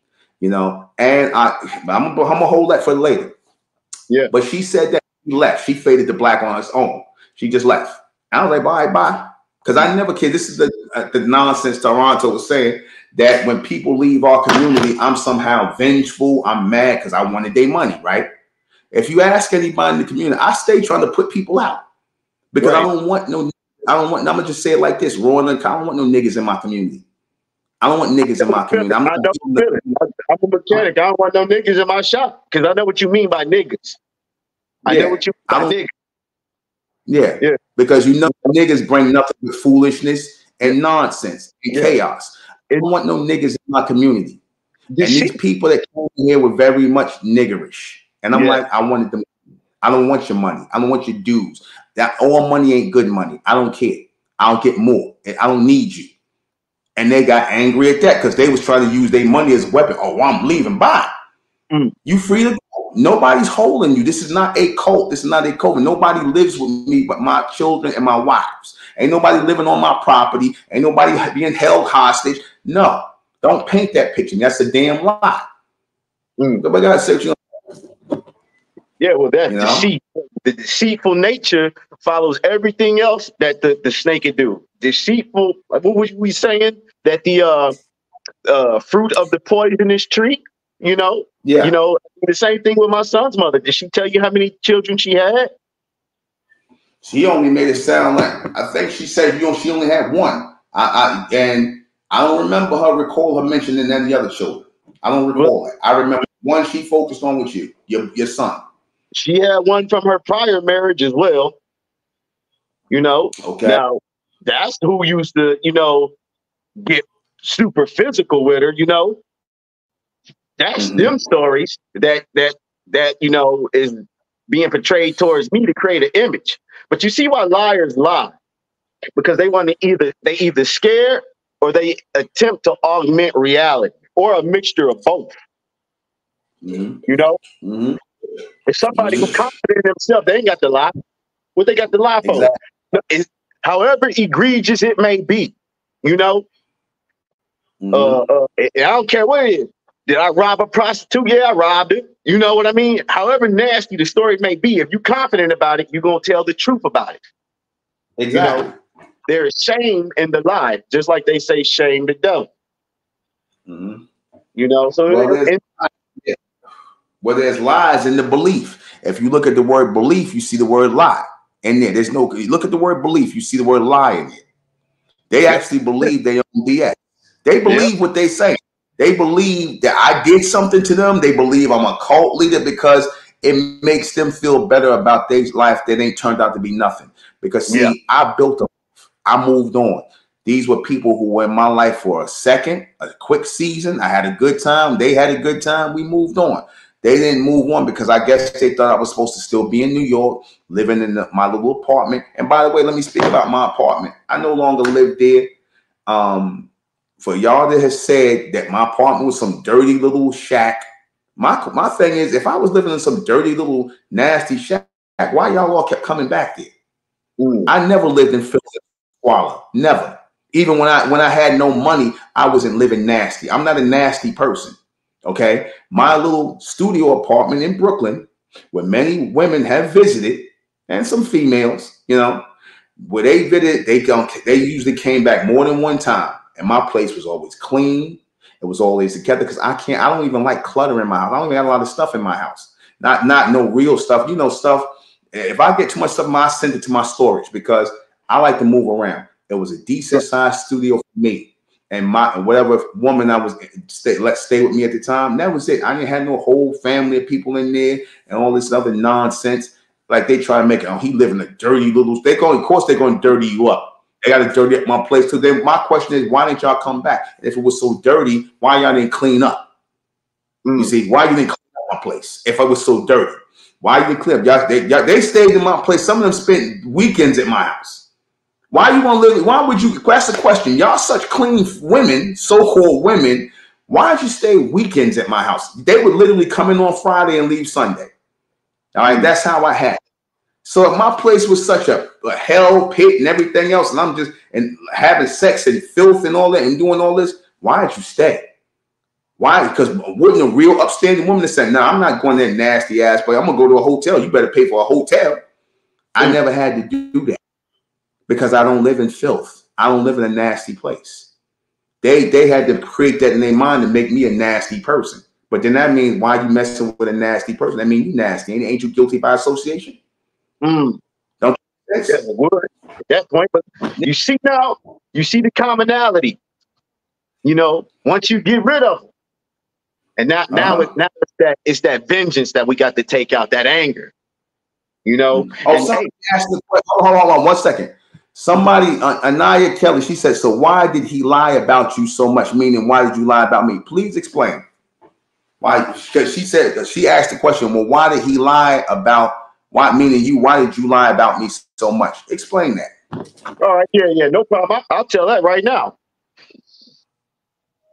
you know. And I, I'm, gonna- I'm gonna hold that for later. Yeah. But she said that she left. She faded to black on her own. She just left. I was like, bye, bye. Because I never kid. This is the uh, the nonsense Toronto was saying that when people leave our community, I'm somehow vengeful. I'm mad because I wanted their money, right? If you ask anybody in the community, I stay trying to put people out because I don't want no. I don't want. I'm gonna just say it like this: raw and uncut. I don't want no niggas in my community. I don't want niggas in my community. I'm I not don't feel it. I- I'm a mechanic. I don't want no niggas in my shop because I know what you mean by niggas. I Yeah. know what you mean by don't- niggas. Yeah. Yeah. Because you know niggas bring nothing but foolishness and nonsense and Yeah. chaos. I don't want no niggas in my community. The and these people that came here were very much niggerish. And I'm Yeah. like, I wanted them. I don't want your money. I don't want your dues. That all money ain't good money. I don't care. I'll get more. I don't need you. And they got angry at that because they was trying to use their money as a weapon. Oh, I'm leaving. Bye. Mm. You free to go. Nobody's holding you. This is not a cult. This is not a cult. Nobody lives with me but my children and my wives. Ain't nobody living on my property. Ain't nobody being held hostage. No. Don't paint that picture. That's a damn lie. Mm. Nobody got to say you Yeah, well, that You know? deceit, the deceitful nature follows everything else that the, the snake can do. Deceitful, what were we saying? That the uh, uh, fruit of the poisonous tree, you know, Yeah. you know, the same thing with my son's mother. Did she tell you how many children she had? She only made it sound like I think she said you know she only had one. I, I and I don't remember her recall her mentioning any other children. I don't recall it. I remember one she focused on with you, your your son. She had one from her prior marriage as well. You know, Okay. Now, that's who used to, you know, get super physical with her, you know. That's Mhm. them stories that that that you know is being portrayed towards me to create an image. But you see why liars lie? Because they want to either they either scare or they attempt to augment reality or a mixture of both. Mhm, You know, mhm. If somebody was confident in themselves, they ain't got to lie. What they got to lie for? Exactly. However egregious it may be, you know, Mhm. uh, uh, I don't care what it is. Did I rob a prostitute? Yeah, I robbed it. You know what I mean? However nasty the story may be, if you're confident about it, you're gonna tell the truth about it. exactly. There is shame in the lie, just like they say shame the devil. Mhm. You know, so Well, it- Well, there's lies in the belief. If you look at the word belief, you see the word lie in there. There's no. You look at the word belief, you see the word lie in it. They actually believe they own BS. They believe what they say. They believe that I did something to them. They believe I'm a cult leader because it makes them feel better about their life that ain't turned out to be nothing. Because see, Yeah. I built a I moved on. These were people who were in my life for a second, a quick season. I had a good time. They had a good time. We moved on. They didn't move on because I guess they thought I was supposed to still be in New York, living in the, my little apartment. And by the way, let me speak about my apartment. I no longer live there. Um, for y'all that has said that my apartment was some dirty little shack, my my thing is, if I was living in some dirty little nasty shack, why y'all all kept coming back there? Mm. I never lived in filth and squalor. Never. Even when I when I had no money, I wasn't living nasty. I'm not a nasty person. Okay. My little studio apartment in Brooklyn, where many women have visited, and some females, you know, where they visited, they they usually came back more than one time. And my place was always clean. It was always together because I can't, I don't even like clutter in my house. I don't even have a lot of stuff in my house. Not not no real stuff. You know, stuff. If I get too much stuff, I send it to my storage because I like to move around. It was a decent sized studio for me. And my and whatever woman I was stay let stay with me at the time, that was it. I didn't have no whole family of people in there and all this other nonsense. Like they try to make it, oh, he live in a dirty little. They going, of course, they're going to dirty you up. They got to dirty up my place too. Then my question is, why didn't y'all come back? If it was so dirty, why y'all didn't clean up? You Mm. see, why you didn't clean up my place if I was so dirty? Why you didn't clean up? Y'all, they, y'all, they stayed in my place. Some of them spent weekends at my house. Why you want to live? Why would you? That's the question. Y'all such clean women, so-called women. Why did you stay weekends at my house? They would literally come in on Friday and leave Sunday. All right, that's how I had. it. So if my place was such a, a hell pit and everything else, and I'm just and having sex and filth and all that and doing all this, why did you stay? Why? Because wouldn't a real upstanding woman have said, "No, I'm not going there nasty ass, but I'm gonna go to a hotel. You better pay for a hotel." I never had to do that because I don't live in filth. I don't live in a nasty place. They they had to create that in their mind to make me a nasty person. But then that means why you messing with a nasty person? That means you nasty. Ain't, ain't you guilty by association? Mm. That's- Yeah, it would at that point. But you see now, you see the commonality. You know, once you get rid of them, and now now Uh-huh. it now it's that it's that vengeance that we got to take out, that anger. You know, Oh, And, somebody asked the question. Hold on, hold on, one second. Somebody, uh, Anaya Kelly, she said, "So why did he lie about you so much? Meaning, why did you lie about me? Please explain." Why? Because she said she asked the question. Well, why did he lie about? Why? Meaning you? Why did you lie about me so much? Explain that. All right, yeah, yeah, no problem. I, I'll tell that right now.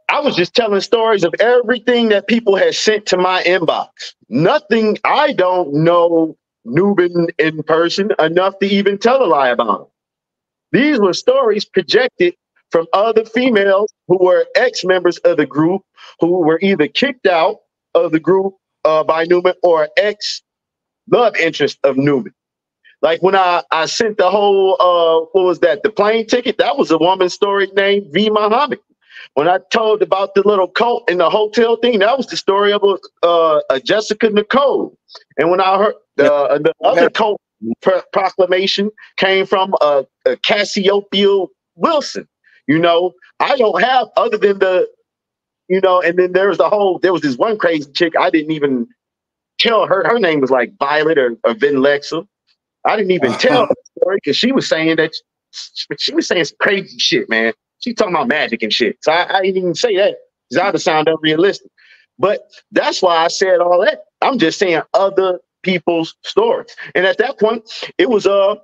I was just telling stories of everything that people had sent to my inbox. Nothing, I don't know Nuben in person enough to even tell a lie about him. These were stories projected from other females who were ex members of the group who were either kicked out of the group uh, by Nuben or ex love interest of Nuben. Like when I, I sent the whole uh what was that the plane ticket that was a woman's story named V Muhammad. When I told about the little cult in the hotel thing, that was the story of a, uh, a Jessica Nicole. And when I heard uh, the other cult proclamation came from uh, a Cassiopeia Wilson. You know, I don't have other than the, you know, and then there was the whole. There was this one crazy chick I didn't even tell her. Her name was like Violet or, or Vinlexa. I didn't even tell her story because she was saying that she, she was saying some crazy shit, man. She talking about magic and shit. So I, I didn't even say that because I would sound unrealistic. But that's why I said all that. I'm just saying other people's stories. And at that point, it was uh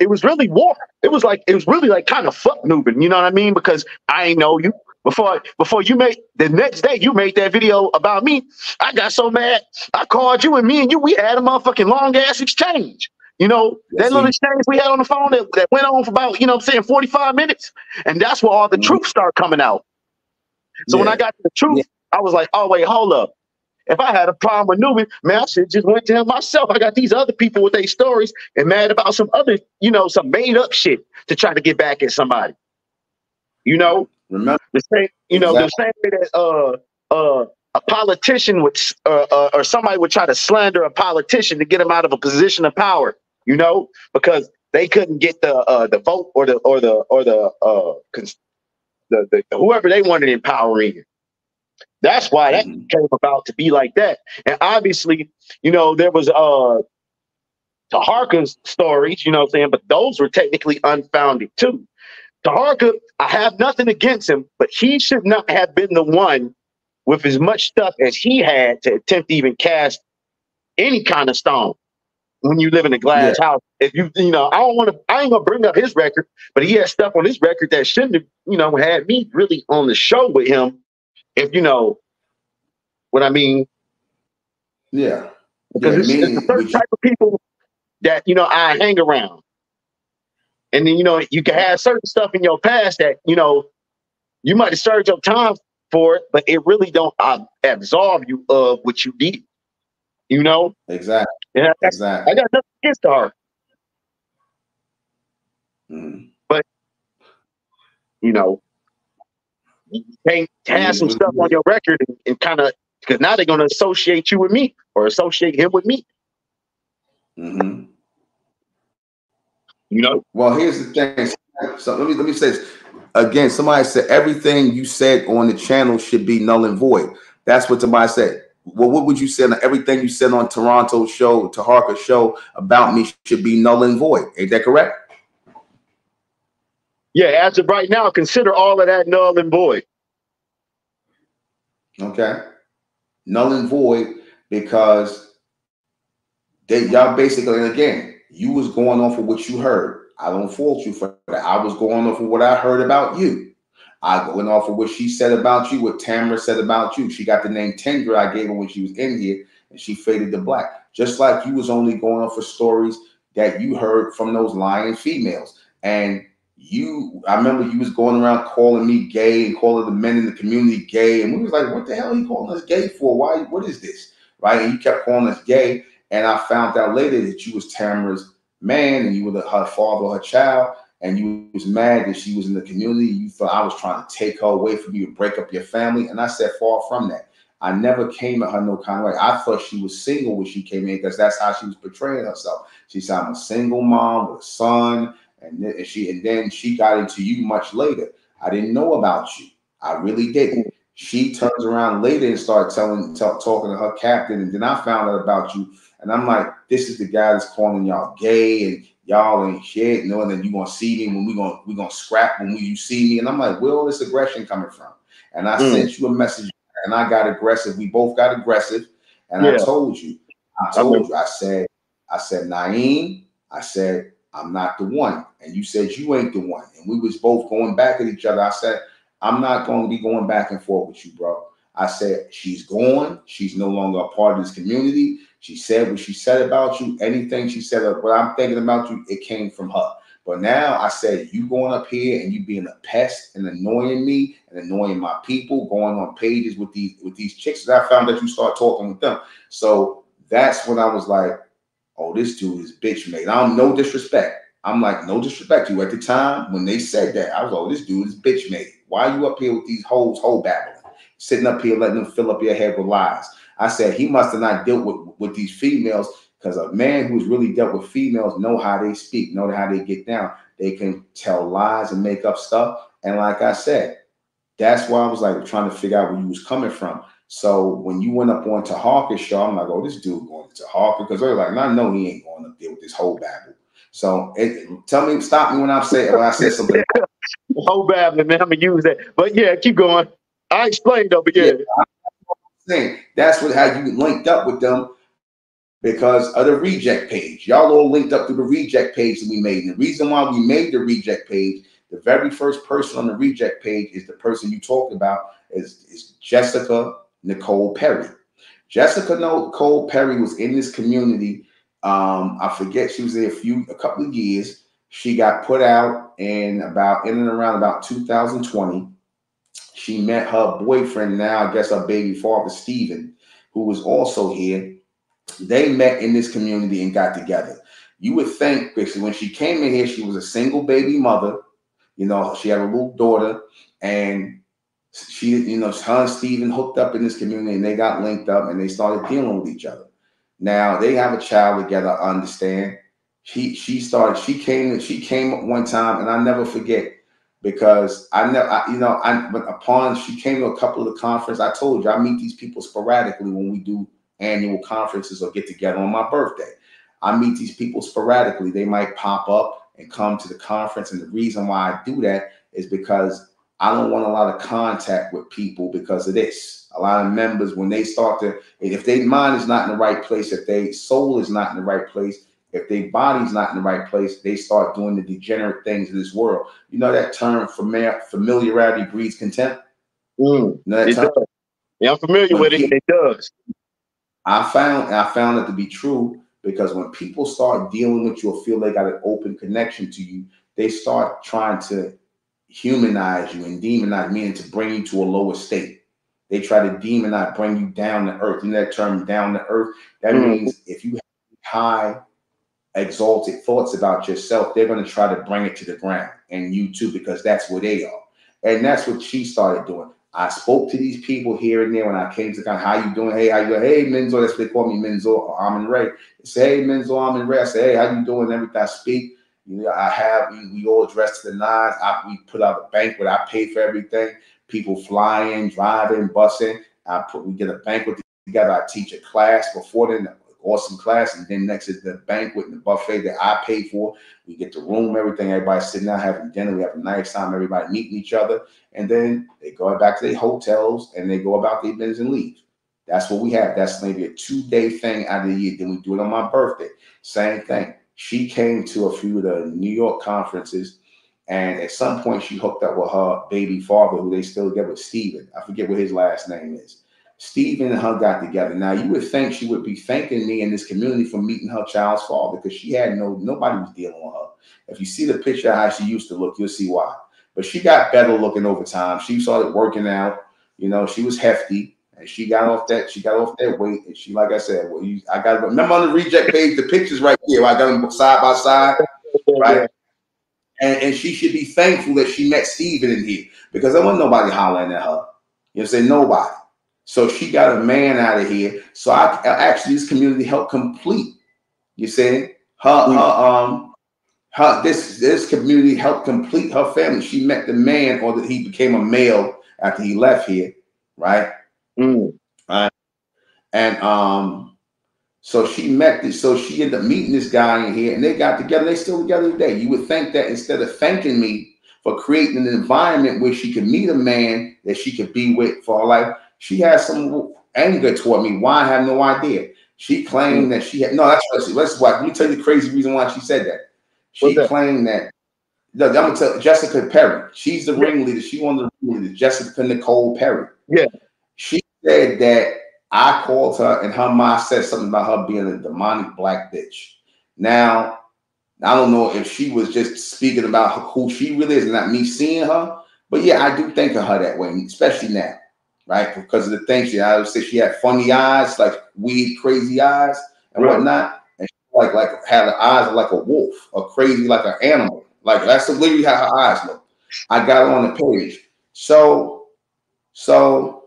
it was really war. It was like it was really like kind of fuck Nuben, you know what I mean? Because I ain't know you before before you made the next day you made that video about me. I got so mad. I called you and me and you we had a motherfucking long ass exchange. You know, that little exchange we had on the phone that, that went on for about, you know what I'm saying, 45 minutes. And that's where all the Mhm. truth started coming out. So when I got to the truth, I was like, oh wait, hold up. If I had a problem with Nuben, man, I should just went to him myself. I got these other people with their stories and mad about some other, you know, some made up shit to try to get back at somebody. You know, Remember? the same, you know, the same way that uh uh a politician would uh, uh, or somebody would try to slander a politician to get him out of a position of power, you know, because they couldn't get the uh the vote or the or the or the uh the, the whoever they wanted in power in. That's why that Mhm. came about to be like that. And obviously, you know, there was uh Taharka's stories, you know what I'm saying, but those were technically unfounded too. Taharka, I have nothing against him, but he should not have been the one with as much stuff as he had to attempt to even cast any kind of stone when you live in a glass house. If you, you know, I don't want to, I ain't gonna bring up his record, but he has stuff on his record that shouldn't have, you know, had me really on the show with him. If you know what I mean, Yeah. because Yeah, it's, me- it's a certain type of people that you know I hang around, and then you know you can have certain stuff in your past that you know you might have served your time for it, but it really don't uh, absolve you of what you did. You know, Exactly. Yeah, Exactly. I got nothing against her. but You know, can't have some stuff on your record and, and kind of because now they're going to associate you with me or associate him with me. Mhm. You know, Well, here's the thing. So let me let me say this again. Somebody said everything you said on the channel should be null and void. That's what somebody said. Well, what would you say on everything you said on Toronto show, Taharka show about me should be null and void? Ain't that correct? Yeah. As of right now, consider all of that null and void. Okay. Null and void because they y'all basically again, you was going off of what you heard. I don't fault you for that. I was going off of what I heard about you. I went off of what she said about you, what Tamara said about you. She got the name Tendra I gave her when she was in here, and she faded to black. Just like you was only going off of stories that you heard from those lying females. And you, I remember you was going around calling me gay and calling the men in the community gay, and we was like, "What the hell are you calling us gay for? Why? What is this?" Right? And you kept calling us gay, and I found out later that you was Tamara's man, and you were the, her father, her child, and you was mad that she was in the community. You thought I was trying to take her away from you and break up your family, and I said, far from that. I never came at her no kind of way. I thought she was single when she came in because that's how she was portraying herself. She said, "I'm a single mom with a son." And then she and then she got into you much later. I didn't know about you. I really didn't. She turns around later and starts telling, tell, talking to her captain, and then I found out about you. And I'm like, this is the guy that's calling y'all gay and y'all ain't shit. Knowing that you gonna see me when we gonna we gonna scrap when you see me. And I'm like, where all this aggression coming from? And I Mm. sent you a message, and I got aggressive. We both got aggressive, and I told you, I told you, I said, I said, Naeem, I said, I'm not the one. And you said you ain't the one. And we was both going back at each other. I said, I'm not going to be going back and forth with you, bro. I said, she's gone. She's no longer a part of this community. She said what she said about you. Anything she said, uh, what I'm thinking about you, it came from her. But now I said, you going up here and you being a pest and annoying me and annoying my people, going on pages with these with these chicks. And I found that you start talking with them. So that's when I was like, oh, this dude is bitch made. I'm no disrespect. I'm like, no disrespect to you. At the time when they said that, I was like, oh, this dude is bitch made. Why are you up here with these hoes, whole babbling? Sitting up here letting them fill up your head with lies. I said he must have not dealt with, with these females because a man who's really dealt with females know how they speak, know how they get down. They can tell lies and make up stuff. And like I said, that's why I was like trying to figure out where you was coming from. So when you went up on Taharka's show, I'm like, oh, this dude going to Taharka because they're like, I know he ain't going up there with this whole babble. So it, tell me, stop me when I say when I say something. Whole babbling, man. I'm gonna use that. But yeah, keep going. I explained though, but yeah. that's what how you linked up with them because of the reject page. Y'all all linked up through the reject page that we made. And the reason why we made the reject page, the very first person on the reject page is the person you talked about, is, is Jessica Nicole Perry. Jessica Nicole Perry was in this community. Um, I forget she was there a few a couple of years. She got put out in about in and around about 2020. She met her boyfriend now, I guess her baby father, Stephen, who was also here. They met in this community and got together. You would think, basically, when she came in here, she was a single baby mother. You know, she had a little daughter, and she, you know, her and Stephen hooked up in this community and they got linked up and they started dealing with each other. Now they have a child together, I understand. She she started, she came, she came one time, and I never forget because I never, I, you know, I but upon she came to a couple of the conference, I told you I meet these people sporadically when we do annual conferences or get together on my birthday. I meet these people sporadically. They might pop up and come to the conference. And the reason why I do that is because I don't want a lot of contact with people because of this. A lot of members, when they start to, if their mind is not in the right place, if their soul is not in the right place, if their body's not in the right place, they start doing the degenerate things of this world. You know that term familiar, familiarity breeds contempt? Mm, You know that it term? does. Yeah, I'm familiar with it. It does. I found I found it to be true because when people start dealing with you or feel they got an open connection to you, they start trying to humanize you and demonize, meaning to bring you to a lower state. They try to demonize, bring you down to earth. You know that term down to earth? That Mhm. means if you have high exalted thoughts about yourself, they're going to try to bring it to the ground and you too, because that's where they are. And that's what she started doing. I spoke to these people here and there when I came to kind of how you doing? Hey, how you doing? Hey, Menzo, that's what they call me Menzo or Armin Ray. They say, hey, Menzo, Armin Ray. I say, hey, how you doing? Everything I speak. You know, I have we, we all dressed to the nines. I, we put out a banquet. I pay for everything. People flying, driving, busing. I put we get a banquet together. I teach a class before then, awesome class, and then next is the banquet and the buffet that I pay for. We get the room, everything. Everybody sitting down having dinner. We have a nice time. Everybody meeting each other, and then they go back to their hotels and they go about their business and leave. That's what we have. That's maybe a two day thing out of the year. Then we do it on my birthday. Same thing. She came to a few of the New York conferences, and at some point she hooked up with her baby father, who they still get with Steven. I forget what his last name is. Steven and her got together. Now you would think she would be thanking me in this community for meeting her child's father because she had no nobody was dealing with her. If you see the picture of how she used to look, you'll see why. But she got better looking over time. She started working out. You know, she was hefty. And she got off that, she got off that weight. And she, like I said, well, you, I got remember on the reject page, the pictures right here. I got them side by side, right? And, and she should be thankful that she met Steven in here because there wasn't nobody hollering at her. You know what I'm saying? Nobody. So she got a man out of here. So I actually this community helped complete. You see, her, her um her this this community helped complete her family. She met the man, or that he became a male after he left here, right? Mm. Right. And um, so she met this, so she ended up meeting this guy in here, and they got together. They still together today. You would think that instead of thanking me for creating an environment where she could meet a man that she could be with for her life, she has some anger toward me. Why? I have no idea. She claimed that she had no. That's what she. Let's watch. Let me tell you the crazy reason why she said that. She that? claimed that. Look, I'm gonna tell Jessica Perry. She's the ringleader. She one of the ringleaders. Jessica Nicole Perry. Yeah. She said that I called her and her mom said something about her being a demonic black bitch. Now, I don't know if she was just speaking about who she really is and not me seeing her, but yeah, I do think of her that way, especially now, right? Because of the things she, I would say she had funny eyes, like weird, crazy eyes and Right. whatnot, and she like like had the eyes like a wolf, or crazy like an animal. Like that's literally how her eyes look. I got it on the page. So, so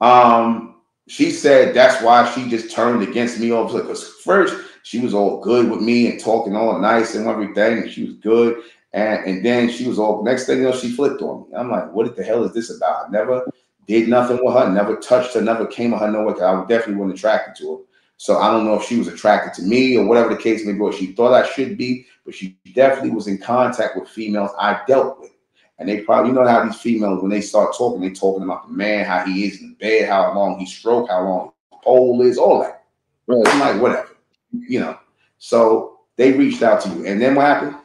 um, she said that's why she just turned against me sudden. Because first she was all good with me and talking all nice and everything, and she was good. And and then she was all next thing you know, she flipped on me. I'm like, what the hell is this about? I never did nothing with her, never touched her, never came at her nowhere. I definitely wasn't attracted to her. So I don't know if she was attracted to me or whatever the case may be, or she thought I should be, but she definitely was in contact with females I dealt with. And they probably, you know how these females, when they start talking, they talking about the man, how he is in the bed, how long he stroke, how long his pole is, all that. Right. I'm like, whatever, you know. So they reached out to you, and then what happened?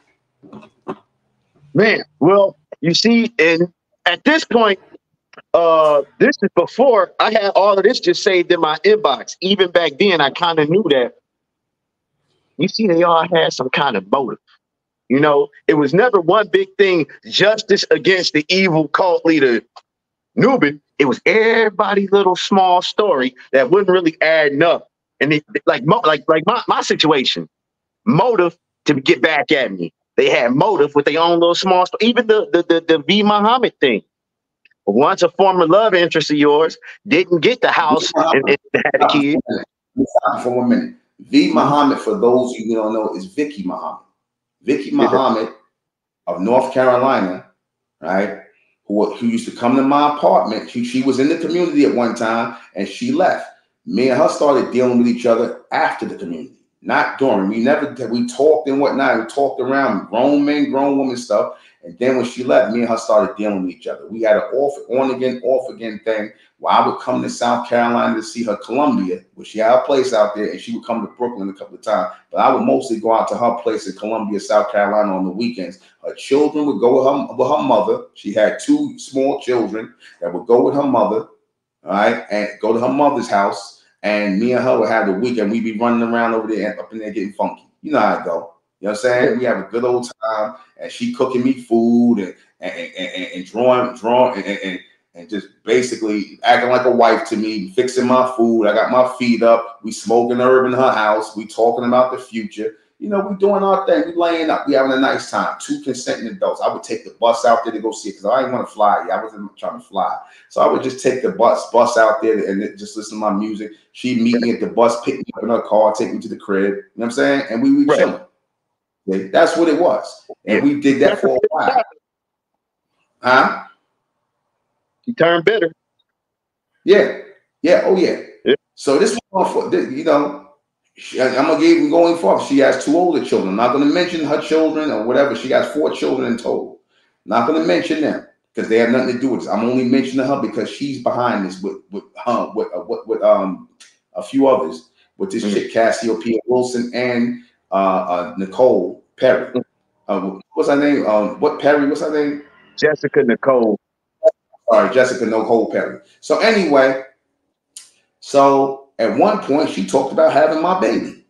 Man, well, you see, and at this point, uh, this is before I had all of this just saved in my inbox. Even back then, I kind of knew that. You see, they all had some kind of motive. You know, it was never one big thing, justice against the evil cult leader, Nuben. It was everybody's little small story that wasn't really adding up. And it, like, mo- like, like my, my situation, motive to get back at me. They had motive with their own little small story. Even the the the, the V Muhammad thing. Once a former love interest of yours didn't get the house and, and had a kid. For one minute. V Muhammad, for those of you who don't know, is Vicky Muhammad. Vicky Muhammad of North Carolina, right? Who, who used to come to my apartment. She, she was in the community at one time and she left. Me and her started dealing with each other after the community, not during. We never we talked and whatnot. We talked around grown men, grown women stuff. And then when she left, me and her started dealing with each other. We had an off, on again, off again thing. Where I would come to South Carolina to see her Columbia, where she had a place out there, and she would come to Brooklyn a couple of times. But I would mostly go out to her place in Columbia, South Carolina on the weekends. Her children would go with her, with her mother. She had two small children that would go with her mother, all right, and go to her mother's house. And me and her would have the weekend. We'd be running around over there, up in there getting funky. You know how it go. You know what I'm saying? We have a good old time, and she cooking me food and and, and, and drawing, drawing, and, and, and just basically acting like a wife to me, fixing my food. I got my feet up. We smoking herb in her house. We talking about the future. You know, we doing our thing. We laying up. We having a nice time. Two consenting adults. I would take the bus out there to go see it because I didn't want to fly. I wasn't trying to fly. So I would just take the bus, bus out there and just listen to my music. She'd meet me at the bus, pick me up in her car, take me to the crib. You know what I'm saying? And we would Right. chilling. Okay, That's what it was. And we did that for a while. Huh? You turned bitter. Yeah. Yeah. Oh, yeah. Yeah. So this one, for this- you know, she, I- I'm gonna give you going forward. She has two older children. I'm not gonna mention her children or whatever. She has four children in total. Not gonna mention them because they have nothing to do with this. I'm only mentioning her because she's behind this with with her with uh, with, with um a few others with this Mhm. chick Cassiopeia Wilson and uh, uh Nicole Perry. Uh, what's her name? Um, what Perry? What's her name? Jessica Nicole. Sorry, Jessica Nicole Perry. So anyway, so at one point she talked about having my baby.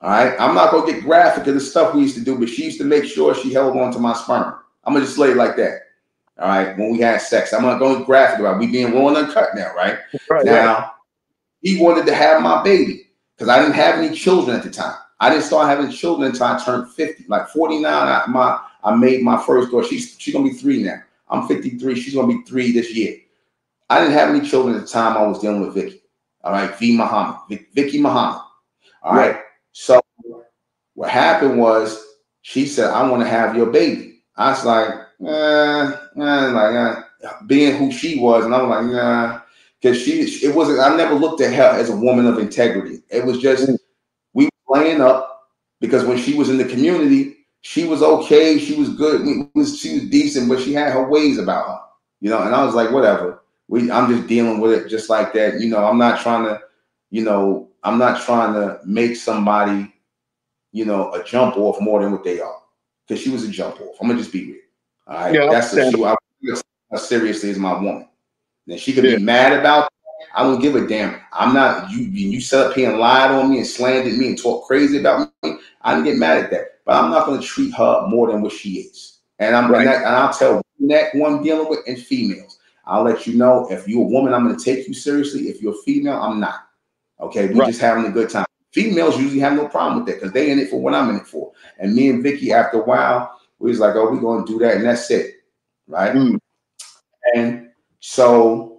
All right, I'm not gonna get graphic of the stuff we used to do, but she used to make sure she held on to my sperm. I'm gonna just lay it like that. All right, when we had sex, I'm not going graphic about it. we being raw and uncut now, right? Right, right. Now he wanted to have my baby because I didn't have any children at the time. I didn't start having children until I turned 50. Like 49, I, my I made my first daughter. She's she's gonna be three now. I'm 53. She's gonna be three this year. I didn't have any children at the time I was dealing with Vicky. All right, V Muhammad, Vic, Vicky Muhammad. All right. So what happened was she said, "I want to have your baby." I was like, eh, eh, like eh, being who she was, and I was like, nah, because she it wasn't. I never looked at her as a woman of integrity. It was just we were laying up because when she was in the community, she was okay. She was good. We- was she was decent, but she had her ways about her, you know. And I was like, whatever. We I'm just dealing with it just like that. You know, I'm not trying to, you know, I'm not trying to make somebody, you know, a jump off more than what they are. Because she was a jump off. I'm gonna just be real. All right. Yeah, That's the she. I seriously as my woman. Then she could Yeah. be mad about. I don't give a damn. I'm not you. You set up here and lied on me and slandered me and talked crazy about me. I didn't get mad at that, but I'm not going to treat her more than what she is. And I'm Right. and, that, and I'll tell that I'm dealing with and females. I'll let you know if you're a woman, I'm going to take you seriously. If you're a female, I'm not. Okay, we Right. just having a good time. Females usually have no problem with that because they in it for what I'm in it for. And me and Vicky, after a while, we was like, oh, we're going to do that, and that's it, right? Mm. And so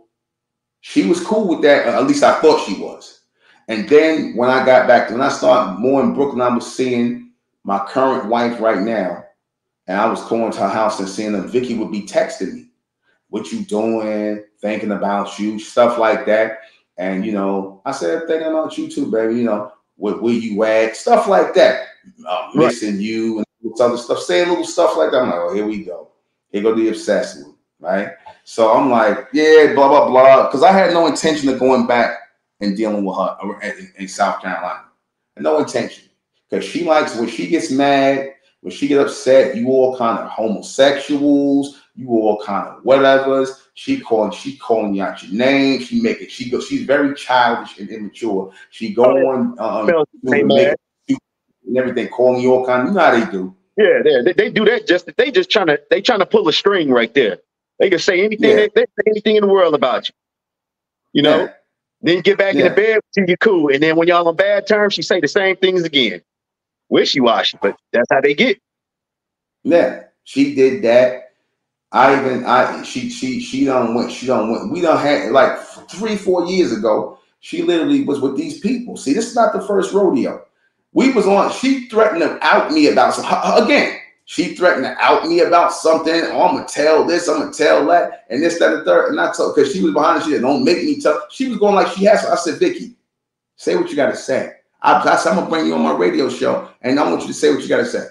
she was cool with that. At least I thought she was. And then when I got back, when I started more in Brooklyn, I was seeing my current wife right now, and I was going to her house and seeing her. Vicky would be texting me, "What you doing? Thinking about you, stuff like that." And you know, I said, "Thinking about you too, baby. You know, where, where you at? Stuff like that. Uh, Right. missing you and this other stuff. Saying little stuff like that. I'm like, oh, here we go. Here go the obsessive, right? So I'm like, yeah, blah blah blah, because I had no intention of going back and dealing with her in, in South Carolina. No intention. Because she likes when she gets mad, when she get upset, you all kind of homosexuals, you all kind of whatevers. She calling, she calling you out your name. She making, she go, she's very childish and immature. She go Oh, on, um, Felt the same, doing man. make- and everything, calling you all kind. You know how they do. Yeah, they, they, they do that just they just trying to they trying to pull a string right there. They can say anything Yeah. they, they say anything in the world about you. You know, Yeah. then you get back in the bed till you're cool, and then when y'all on bad terms, she say the same things again. Wishy washy, but that's how they get. Yeah, she did that. I even I she she she don't went she don't went we don't had like three four years ago. She literally was with these people. See, this is not the first rodeo. We was on. She threatened to out me about some again. She threatened to out me about something. Oh, I'm gonna tell this. I'm gonna tell that, and this, that, and the third. And I told because she was behind. She said, "Don't make me tell." She was going like she has. I said, "Vicky, say what you got to say." I, I said, "I'm gonna bring you on my radio show, and I want you to say what you got to say."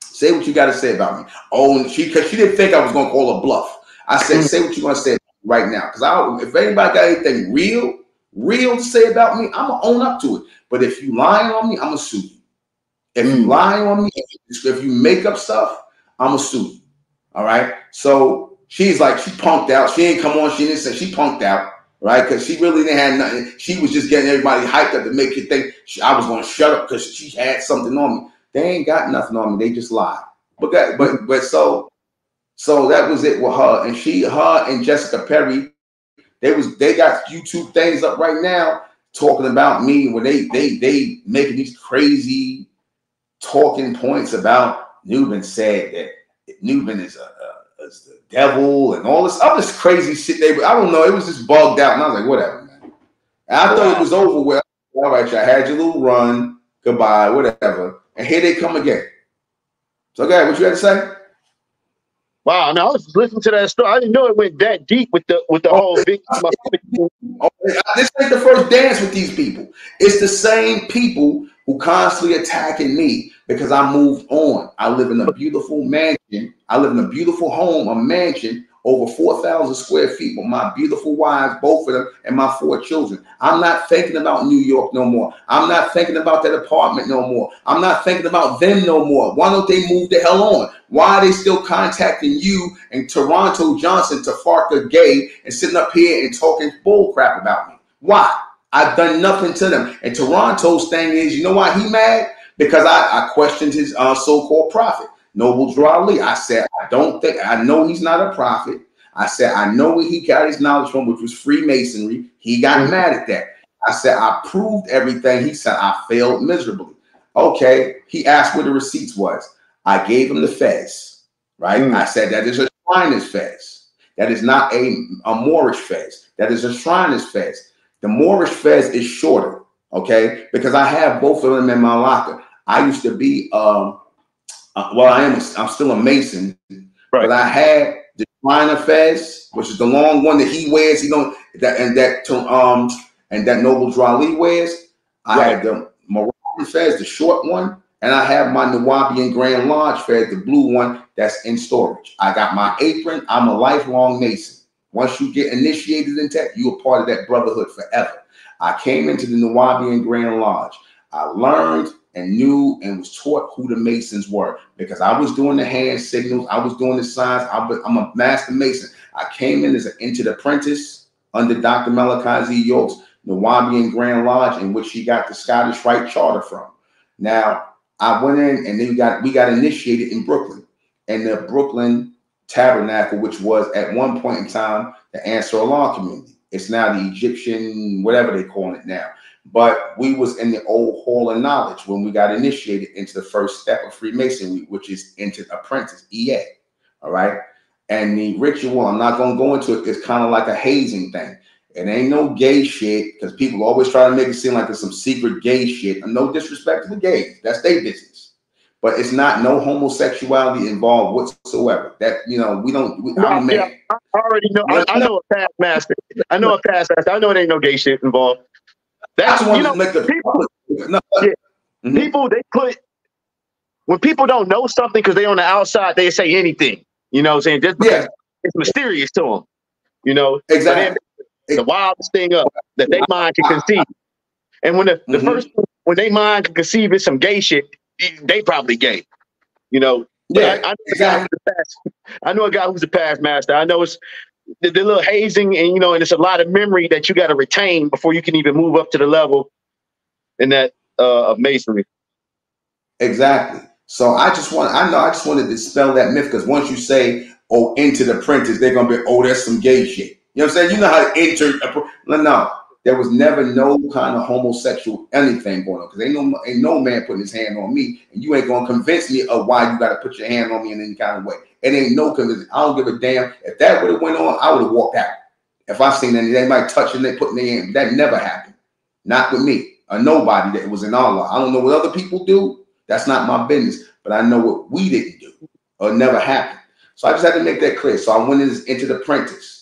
Say what you got to say about me. Oh, and she because she didn't think I was gonna call her bluff. I said, mm. say what you're gonna say right now. Because I if anybody got anything real, real to say about me, I'm gonna own up to it. But if you lying on me, I'm gonna sue you. If you mm. lie on me, if you make up stuff, I'm gonna sue. All right. So she's like, she punked out. She ain't come on. She didn't say she punked out. Right, because she really didn't have nothing. She was just getting everybody hyped up to make you think she, I was going to shut up because she had something on me. They ain't got nothing on me. They just lied. But that, but but so so that was it with her and she her and Jessica Perry. They was they got YouTube things up right now talking about me when they they they making these crazy talking points about Nuben said that Nuben is a, a is the devil and all this other crazy shit. They I don't know. It was just bugged out, and I was like, whatever, man. And I thought it was over with. All right, y'all had your little run. Goodbye, whatever. And here they come again. So, okay, what you had to say? Wow, now I was listening to that story. I didn't know it went that deep with the with the whole big. Oh, this ain't the first dance with these people. It's the same people who constantly attacking me because I moved on. I live in a beautiful mansion. I live in a beautiful home, a mansion over 4,000 square feet with my beautiful wives, both of them, and my four children. I'm not thinking about New York no more. I'm not thinking about that apartment no more. I'm not thinking about them no more. Why don't they move the hell on? Why are they still contacting you and Toronto Johnson, Tafarka Gay, and sitting up here and talking bull crap about me? Why? I've done nothing to them. And Toronto's thing is, you know why he mad? Because I, I questioned his uh, so-called prophet, Noble Drew Ali. I said, I don't think, I know he's not a prophet. I said, I know where he got his knowledge from, which was Freemasonry. He got mad at that. I said, I proved everything. He said, I failed miserably. Okay. He asked where the receipts was. I gave him the fez, right? Mm. I said, that is a Shriners fez. That is not a, a Moorish fez. That is a Shriners fez. The Moorish fez is shorter, okay? Because I have both of them in my locker. I used to be, um, uh, well, I am, a, I'm still a Mason, Right. but I had the Shriner fez, which is the long one that he wears. He don't that and that um and that Noble Drew Ali wears. I Right. had the Moroccan fez, the short one, and I have my Nuwaubian Grand Lodge fez, the blue one that's in storage. I got my apron. I'm a lifelong Mason. Once you get initiated in tech, you're part of that brotherhood forever. I came into the Nuwaubian Grand Lodge. I learned and knew and was taught who the Masons were because I was doing the hand signals, I was doing the signs. I I'm a master Mason. I came in as an entered apprentice under Dr. Malachi Z. York's Nuwaubian Grand Lodge, in which he got the Scottish Rite Charter from. Now, I went in and then got we got initiated in Brooklyn, and the Brooklyn Tabernacle, which was at one point in time the Ansar Allah community. It's now the Egyptian, whatever they call it now. But we was in the old hall of knowledge when we got initiated into the first step of Freemasonry, which is entered apprentice EA. All right. And the ritual, I'm not gonna go into it, it's kind of like a hazing thing. It ain't no gay shit, because people always try to make it seem like it's some secret gay shit. And no disrespect to the gays. That's their business. But it's not no homosexuality involved whatsoever. That you know, we don't we, I'm a man. Yeah, I already know. I, I know a past master. I know a past master. I know it ain't no gay shit involved. That's you know make the people- no, Yeah. Mhm. people they put when people don't know something because they on the outside they say anything. You know what I'm saying? Just because Yeah, it's mysterious to them. You know. exactly. the wildest thing up that they mind can conceive. And when the, the Mhm. first when they mind can conceive is some gay shit, they probably gay. You know, but I, I, know a guy who's a past, I know a guy who's a past master. I know it's the, the little hazing and you know, and it's a lot of memory that you got to retain before you can even move up to the level in that uh, of masonry. Exactly. So I just want, I know, I just wanted to dispel that myth because once you say, "Oh, into the printers," they're gonna be, "Oh, that's some gay shit." You know what I'm saying? You know how to enter. A, no, no, there was never no kind of homosexual anything going on because ain't no, ain't no man putting his hand on me, and you ain't gonna convince me of why you got to put your hand on me in any kind of way. It ain't no convincing. I don't give a damn if that would have went on. I would have walked out. If I seen any anybody touching it, putting their hand, that never happened. Not with me or nobody that was in our law. I don't know what other people do. That's not my business. But I know what we didn't do or never happened. So I just had to make that clear. So I went into the apprentice.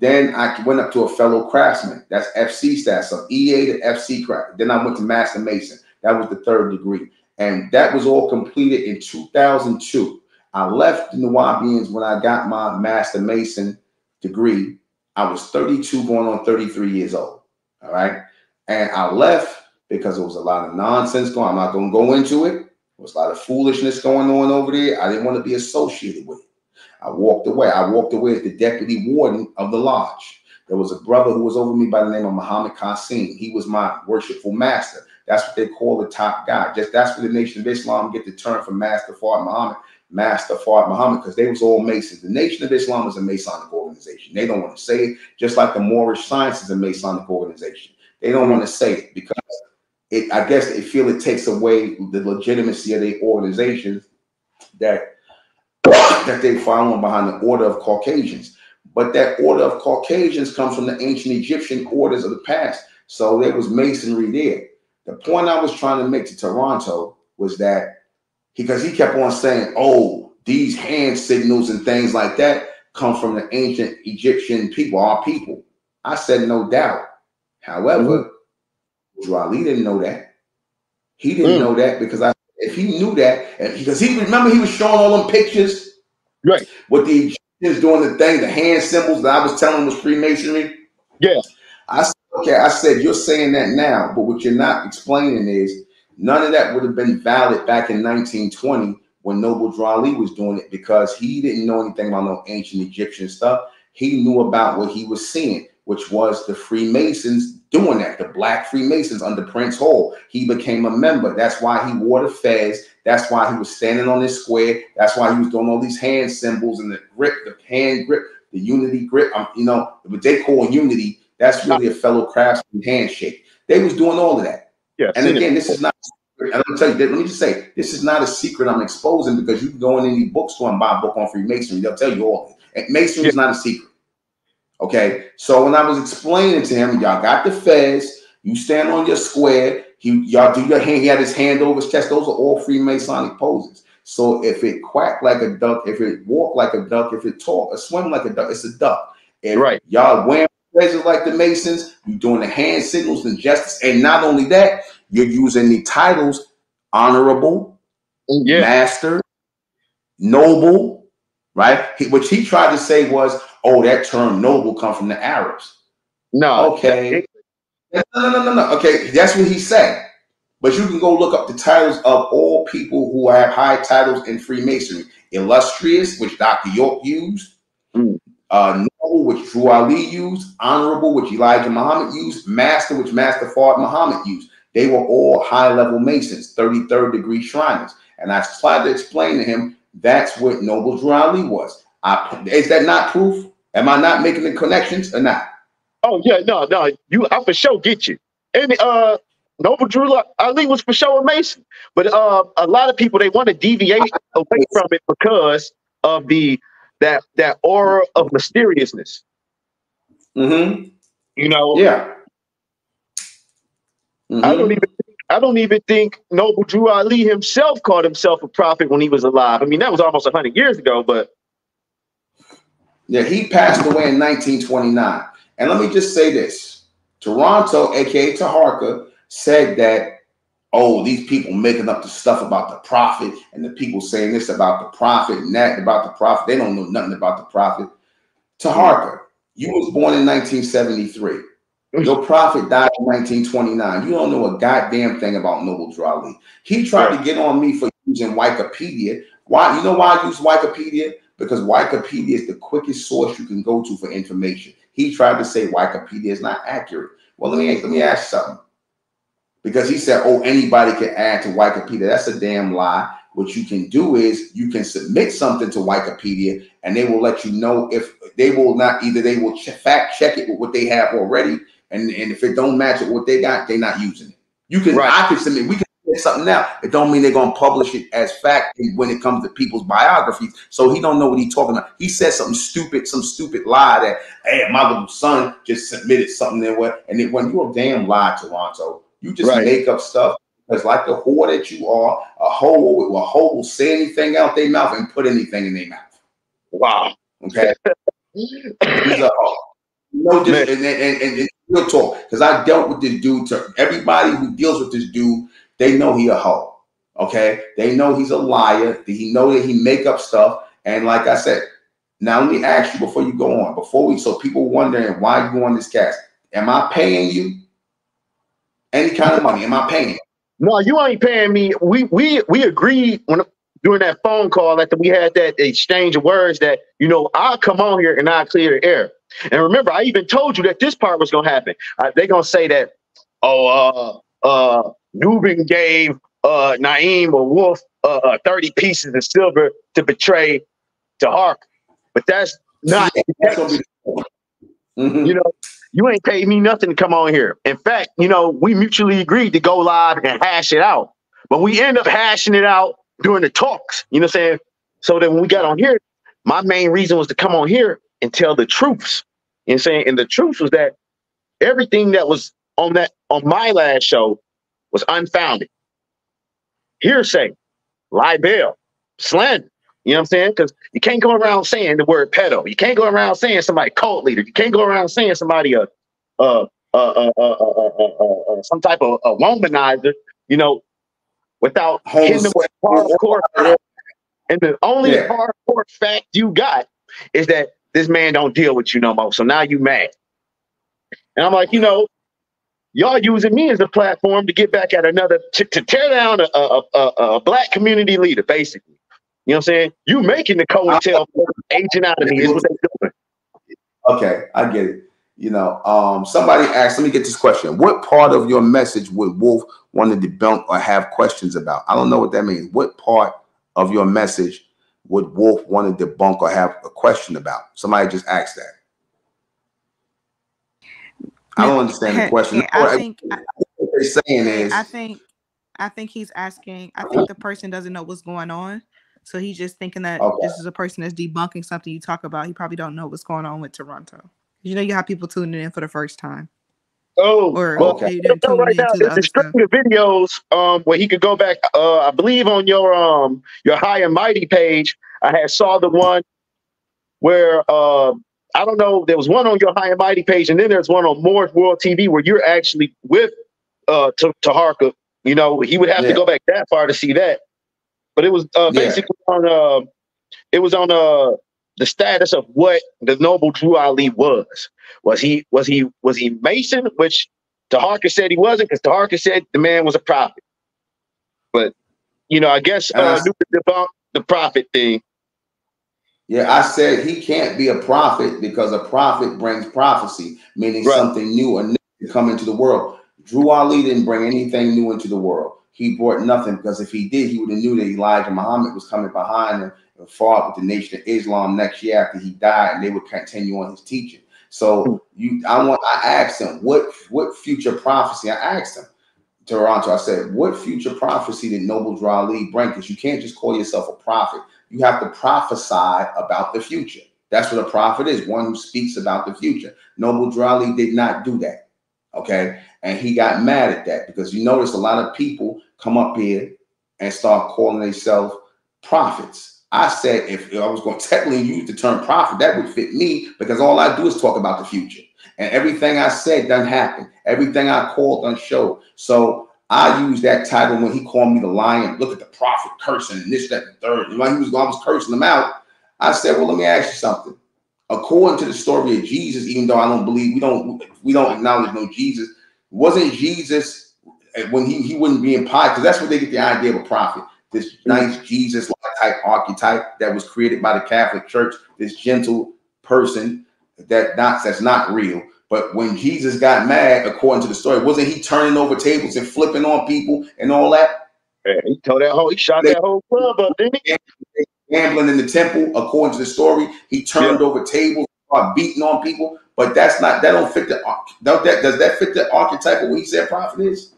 Then I went up to a fellow craftsman. That's FC status. So EA to FC craft. Then I went to Master Mason. That was the third degree. And that was all completed in 2002. I left the Nubians when I got my Master Mason degree. I was 32 going on 33 years old. All right. And I left because there was a lot of nonsense going. I'm not going to go into it. There was a lot of foolishness going on over there. I didn't want to be associated with it. I walked away. I walked away as the deputy warden of the lodge. There was a brother who was over me by the name of Muhammad Qasim. He was my worshipful master. That's what they call the top guy. Just that's where the Nation of Islam get the term from Master Fard Muhammad, Master Fard Muhammad, because they was all Masons. The Nation of Islam is a Masonic organization. They don't want to say it, just like the Moorish Science is a Masonic organization. They don't want to say it because it, I guess they feel it takes away the legitimacy of their organization that that they following behind the order of Caucasians. But that order of Caucasians comes from the ancient Egyptian orders of the past. So there was masonry there. The point I was trying to make to Toronto was that because he kept on saying, "Oh, these hand signals and things like that come from the ancient Egyptian people, our people." I said, "No doubt." However, Ali didn't know that. He didn't Mm. know that because I, if he knew that, and because he remember he was showing all them pictures Right. with the Egyptians doing the thing, the hand symbols that I was telling was Freemasonry. Yeah. I said, okay, I said, you're saying that now, but what you're not explaining is none of that would have been valid back in 1920 when Noble Ali was doing it because he didn't know anything about no ancient Egyptian stuff. He knew about what he was seeing, which was the Freemasons doing that, the Black Freemasons under Prince Hall. He became a member. That's why he wore the fez. That's why he was standing on this square. That's why he was doing all these hand symbols and the grip, the hand grip, the unity grip. Um, you know, what they call unity. That's really a fellow craftsman handshake. They was doing all of that. Yeah. And again, this is not. And I'm gonna tell you. Let me just say, this is not a secret I'm exposing because you can go in any bookstore and buy a book on Freemasonry. They'll tell you all. of it. And Masonry is not a secret. Okay. So when I was explaining to him, y'all got the fez. You stand on your square. He, y'all do your hand. He had his hand over his chest. Those are all Freemasonic poses. So if it quack like a duck, if it walk like a duck, if it talk or swim like a duck, it's a duck. If Right. y'all wearing fezes like the Masons, you're doing the hand signals and justice. And not only that, you're using the titles honorable, Yeah. master, noble, right? He- which he tried to say was, oh, that term noble come from the Arabs. No. Okay. No, no, no, no, no. Okay, that's what he said. But you can go look up the titles of all people who have high titles in Freemasonry. Illustrious, which Dr. York used. Mm. Uh, Noble, which Drew Ali used. Honorable, which Elijah Muhammad used. Master, which Master Fard Muhammad used. They were all high-level Masons, 33rd degree Shriners. And I tried to explain to him that's what Noble Drew Ali was. I, is that not proof? Am I not making the connections or not? Oh yeah, no, no, you I for sure get you. And uh Noble Drew Ali was for sure a Mason. But uh a lot of people they want to deviate away from it because of the that that aura of mysteriousness. Mm-hmm. You know, Yeah. I Mhm. don't even think, I don't even think Noble Drew Ali himself called himself a prophet when he was alive. I mean, that was almost hundred years ago, but Yeah, he passed away in 1929. And let me just say this Toronto, aka Taharka, said that, oh, these people making up the stuff about the prophet, and the people saying this about the prophet and that about the prophet. They don't know nothing about the prophet. Taharka, You was born in 1973. Your prophet died in 1929. You don't know a goddamn thing about Noble Ali. He tried to get on me for using Wikipedia. Why? You know why I use Wikipedia? Because Wikipedia is the quickest source you can go to for information. He tried to say Wikipedia is not accurate. Well, let me let me ask you something. Because he said, "Oh, anybody can add to Wikipedia." That's a damn lie. What you can do is you can submit something to Wikipedia, and they will let you know if they will not either they will ch- fact check it with what they have already, and, and if it don't match it what they got, they're not using it. You can Right. I can submit. We can something now. It don't mean they're gonna publish it as fact when it comes to people's biographies. So he don't know what he's talking about. He said something stupid, some stupid lie that hey, my little son just submitted something there, what, and it when you a damn lie, Toronto. You just Right. make up stuff because, like the whore that you are, a hoe, a hoe will say anything out their mouth and put anything in their mouth. Wow. Okay, a. No, just and, and, and, and real talk, because I dealt with this dude. To everybody who deals with this dude, they know he a hoe. Okay, they know he's a liar. He know that he make up stuff. And like I said, now let me ask you before you go on. Before we, so people wondering why you on this cast. Am I paying you any kind of money? Am I paying? you? No, you ain't paying me. We we we agreed when during that phone call after we had that exchange of words that you know I'll come on here and I'll clear the air. And remember, I even told you that this part was gonna happen. Uh, they gonna say that, oh, uh, uh, Nuben gave uh Naeem or Wolf uh, uh 30 pieces of silver to betray Taharka, but that's not. That's gonna be the Mhm. You know, you ain't paid me nothing to come on here. In fact, you know, we mutually agreed to go live and hash it out. But we end up hashing it out during the talks. You know what I'm saying? So that when we got on here, my main reason was to come on here and tell the truths. You know what I'm saying? And the truth was that everything that was on that on my last show was unfounded. Hearsay, lie slander. You know what I'm saying? Because you can't go around saying the word pedo. You can't go around saying somebody cult leader. You can't go around saying somebody a uh, uh, uh, uh, uh, uh, some type of a womanizer. You know, without hitting them hardcore. And the only yeah. hardcore fact you got is that this man don't deal with you no more. So now you mad. And I'm like, you know, y'all using me as a platform to get back at another to, to tear down a, a, a, a black community leader, basically. You know what I'm saying? You making the COINTEL agent out of me is what they're doing. Okay, I get it. You know, um, somebody asked, let me get this question. What part of your message would Wolf want to debunk or have questions about? I don't know what that means. What part of your message would Wolf want to debunk or have a question about? Somebody just asked that. I don't understand the question. Yeah, I think I, What they're saying is, I think I think he's asking. I think the person doesn't know what's going on, so he's just thinking that Okay. this is a person that's debunking something you talk about. He probably don't know what's going on with Toronto. You know, you have people tuning in for the first time, Oh, or well, Okay. they So right now, to the there's a other stuff. string of videos um, where he could go back. Uh, I believe on your um your high and mighty page, I had saw the one where uh, I don't know. There was one on your high and mighty page, and then there's one on Moore's World TV where you're actually with uh to Taharka. You know, he would have Yeah. to go back that far to see that. But it was uh, Yeah. basically on uh, it was on uh the status of what the noble Drew Ali was. Was he was he was he Mason, which Taharka said he wasn't, because Taharka said the man was a prophet. But you know, I guess uh, debunked the prophet thing. Yeah, I said he can't be a prophet because a prophet brings prophecy, meaning Right. something new or new to come into the world. Drew Ali didn't bring anything new into the world. He brought nothing because if he did, he would have knew that Elijah Muhammad was coming behind him and fought with the Nation of Islam next year after he died, and they would continue on his teaching. So you, I want, I asked him what what future prophecy. I asked him, Toronto. I said, what future prophecy did Noble Drew Ali bring? Because you can't just call yourself a prophet. You have to prophesy about the future. That's what a prophet is, one who speaks about the future. Noble Ali did not do that. Okay. And he got mad at that because you notice a lot of people come up here and start calling themselves prophets. I said if I was going to technically use the term prophet, that would fit me because all I do is talk about the future. And everything I said doesn't happen. Everything I called doesn't show. So I use that title when he called me the lion. Look at the prophet cursing and this, that, and third. And when he was, I was cursing him out. I said, well, let me ask you something. according to the story of Jesus, even though I don't believe we don't we don't acknowledge no Jesus, wasn't Jesus eh, when he he wouldn't be in pie because that's where they get the idea of a prophet. This nice Jesus type archetype that was created by the Catholic Church, this gentle person that not that's not real. But when Jesus got mad, according to the story, wasn't he turning over tables and flipping on people and all that? Yeah, he told that whole, he shot that whole club up, didn't he? Gambling in the temple, according to the story, he turned over tables, started beating on people. But that's not that don't fit the don't that does that fit the archetype of what he said prophet is?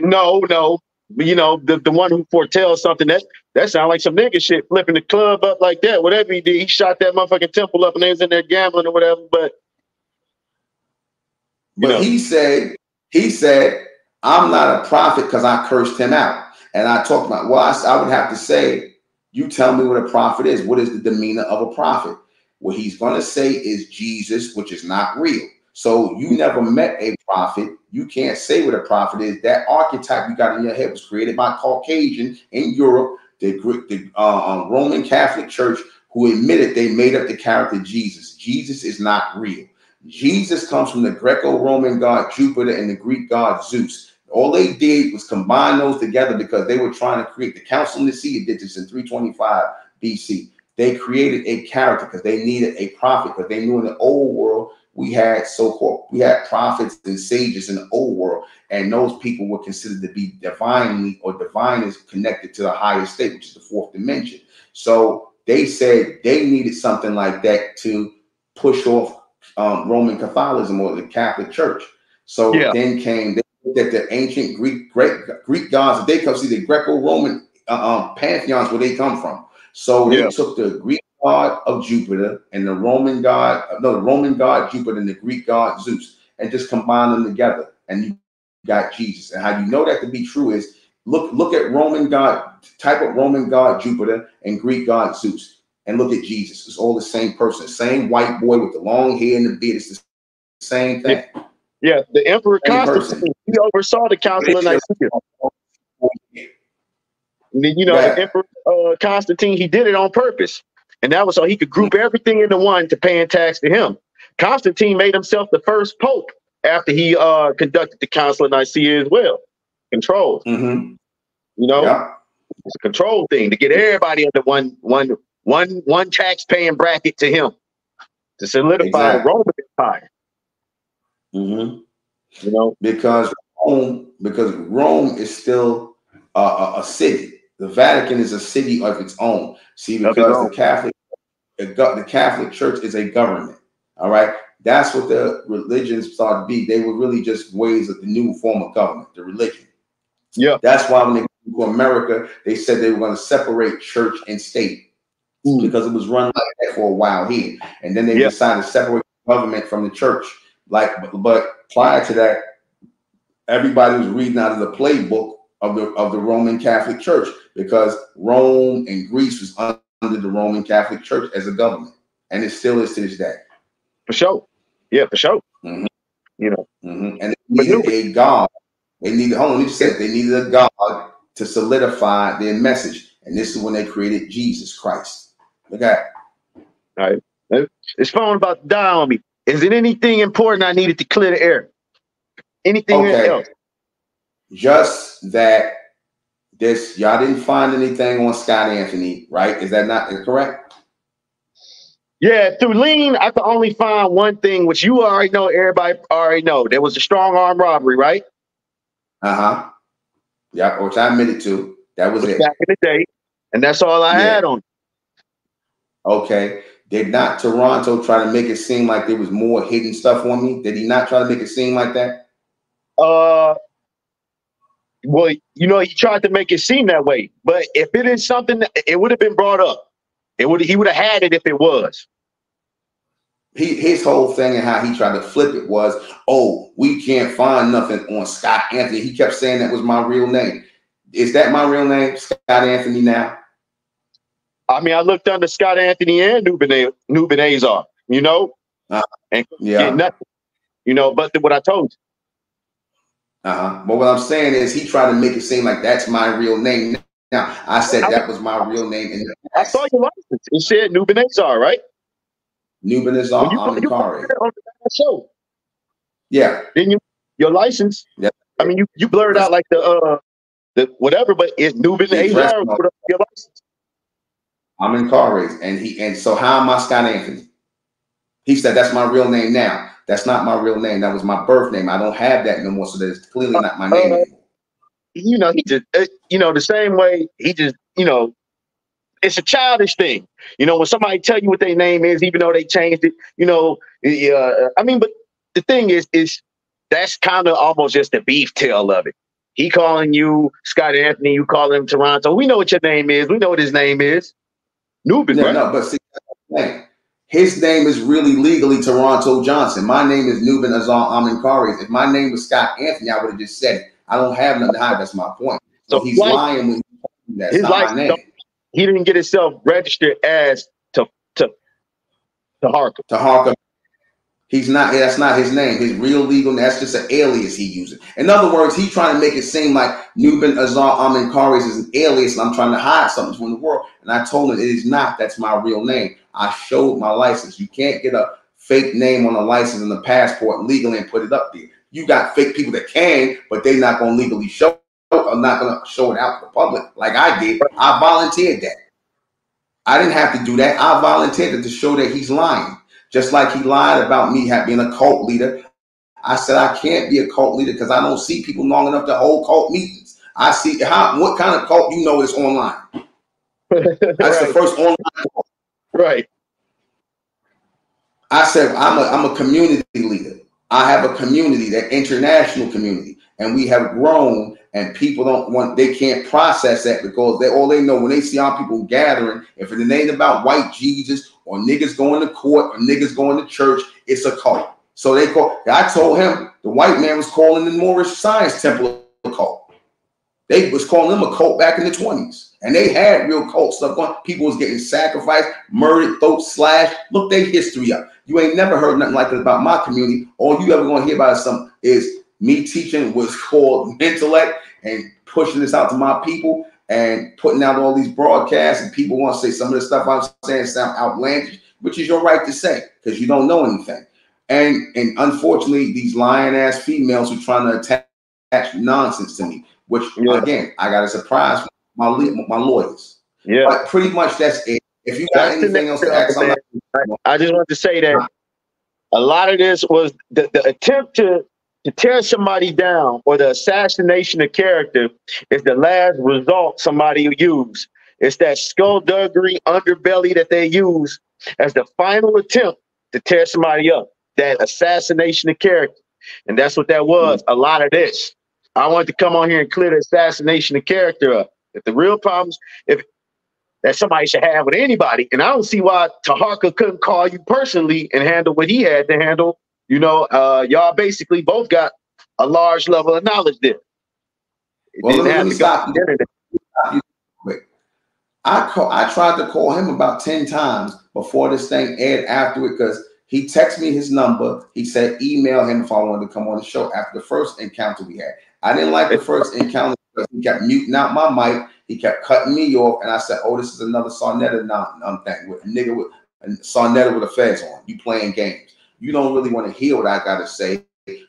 No, no. You know, the, the one who foretells something that that sounds like some nigga shit, flipping the club up like that. Whatever he did, he shot that motherfucking temple up and they was in there gambling or whatever. But you But know, he said, he said, I'm not a prophet because I cursed him out. And I talked about, well, I would have to say, you tell me what a prophet is. What is the demeanor of a prophet? What he's going to say is Jesus, which is not real. So you never met a prophet. You can't say what a prophet is. That archetype you got in your head was created by Caucasian in Europe, the, the uh, um, Roman Catholic Church, who admitted they made up the character Jesus. Jesus is not real. Jesus comes from the Greco-Roman god Jupiter and the Greek god Zeus. All they did was combine those together because they were trying to create the Council of Nicaea did this in 325 BC. They created a character because they needed a prophet because they knew in the old world we had so-called we had prophets and sages in the old world, and those people were considered to be divinely or divine is connected to the higher state, which is the fourth dimension. So they said they needed something like that to push off um, Roman Catholicism or the Catholic Church. So Yeah. then came they looked at the ancient Greek Greek Greek gods. They come see the Greco-Roman uh, um, pantheons where they come from. So they Yeah. took the Greek god of Jupiter and the Roman god, no, the Roman god Jupiter and the Greek god Zeus, and just combined them together, and you got Jesus. And how you know that to be true is look look at Roman god, type of Roman god Jupiter and Greek god Zeus, and look at Jesus. It's all the same person, same white boy with the long hair and the beard. It's the same thing. yeah, the Emperor Same Constantine, he oversaw the Council of Nicaea. And then, you know, Emperor uh, Constantine, he did it on purpose. And that was so he could group everything into one to paying tax to him. Constantine made himself the first pope after he uh, conducted the Council of Nicaea as well. Control, Mhm. you know, Yeah. it's a control thing to get everybody under one one one one tax paying bracket to him to solidify Exactly. the Roman Empire. Mhm. You know, because Rome, because Rome is still a, a, a city. The Vatican is a city of its own. See, because the Catholic, the, Catholic Church is a government. All right, that's what the religions thought to be. They were really just ways of the new form of government, the religion. Yeah. That's why when they came to America, they said they were going to separate church and state Mm. because it was run like that for a while here, and then they Yeah. decided to separate the government from the church. Like, but, but prior to that, everybody was reading out of the playbook of the of the Roman Catholic Church because Rome and Greece was under the Roman Catholic Church as a government, and it still is to this day. for sure. Yeah, for sure. Mhm. You know, Mhm. And they needed a God. They needed. Hold on, let me say, they needed a God to solidify their message, and this is when they created Jesus Christ. Look at. His phone about to die on me. Is it anything important I needed to clear the air? Anything Okay. else? Just that this y'all didn't find anything on Scott Anthony, right? Is that not correct? Yeah, through lean, I could only find one thing, which you already know, everybody already know. There was a strong arm robbery, right? Uh huh. Yeah, which I admitted to. That was it. Back in the day. And that's all I Yeah. had on. Okay. Did not Toronto try to make it seem like there was more hidden stuff on me? Did he not try to make it seem like that? Uh well, you know, he tried to make it seem that way. But if it is something that it would have been brought up. It would he would have had it if it was. He his whole thing and how he tried to flip it was, oh, we can't find nothing on Scott Anthony. He kept saying that was my real name. Is that my real name, Scott Anthony? Now, I mean, I looked under Scott Anthony and Nuben Nuben Azar, you know, Uh, and yeah. get nothing. You know, but what I told you. Uh-huh. But what I'm saying is he tried to make it seem like that's my real name. Now I said that was my real name in the I saw your license. It said Nuben Azar, right? Nuben is When on you, I'm when you Kari. on the show, Yeah, then you your license. Yeah. I mean, you you blurred out like the uh the whatever, but it's Nuben Azar dress put code. up your license. I'm in car race. And he and so how am I Scott Anthony? He said that's my real name now. That's not my real name. That was my birth name. I don't have that no more. So that's clearly not my name Uh. You know, he just uh, you know the same way he just you know. It's a childish thing, you know. When somebody tell you what their name is, even though they changed it, you know. Uh, I mean, but the thing is, is that's kind of almost just the beef tail of it. He calling you Scott Anthony, you call him Toronto. We know what your name is. We know what his name is. Nuben, No, right? no, but see, his name is really legally Toronto Johnson. My name is Nuben Azar Aminkari. If my name was Scott Anthony, I would have just said it. I don't have nothing to hide. That's my point. So, So he's lying when he that's His not my name. He didn't get himself registered as to to Taharka. to Harker. He's not. That's not his name. His real legal. Name, that's just an alias he uses. In other words, he's trying to make it seem like Nuben Azar Amin Karis is an alias, and I'm trying to hide something from the world. And I told him it is not. That's my real name. I showed my license. You can't get a fake name on a license and a passport legally and put it up there. You got fake people that can, but they're not going to legally show. I'm not going to show it out to the public like I did. I volunteered that. I didn't have to do that. I volunteered to show that he's lying. Just like he lied about me being a cult leader. I said I can't be a cult leader because I don't see people long enough to hold cult meetings. I see how what kind of cult you know is online. That's the right, first online cult. right. I said I'm a I'm a community leader. I have a community, that international community, and we have grown. And people don't want they can't process that because they all they know when they see our people gathering, if it ain't about white Jesus or niggas going to court or niggas going to church, it's a cult. So they call. I told him the white man was calling the Moorish Science Temple a cult. They was calling them a cult back in the twenties, and they had real cult stuff going. People was getting sacrificed, murdered, throat slashed. Look their history up. You ain't never heard nothing like that about my community. All you ever gonna hear about is some is me teaching what's called intellect and pushing this out to my people and putting out all these broadcasts. And people want to say some of the stuff I'm saying sound outlandish, which is your right to say because you don't know anything. And and unfortunately, these lying ass females are trying to attach nonsense to me. Which Yeah. again, I got a surprise from my my lawyers. Yeah. But pretty much that's it. If you got That's anything else to ask, not- I just want to say that a lot of this was the, the attempt to to tear somebody down or the assassination of character is the last result somebody use. It's that skullduggery underbelly that they use as the final attempt to tear somebody up. That assassination of character. And that's what that was. A lot of this. I wanted to come on here and clear the assassination of character up. If the real problems, if that somebody should have with anybody. And I don't see why Taharka couldn't call you personally and handle what he had to handle. You know, uh, y'all basically both got a large level of knowledge there. It Well, didn't let me- have to stop to you. the internet. I call, I tried to call him about 10 times before this thing aired after it because he texted me his number. He said email him if I wanted to come on the show after the first encounter we had. I didn't like the first encounter because he kept muting out my mic. He kept cutting me off. And I said, Oh, this is another Sarnetta non um, thing with a nigga with a Sarnetta with a fez on. You playing games. You don't really want to hear what I gotta say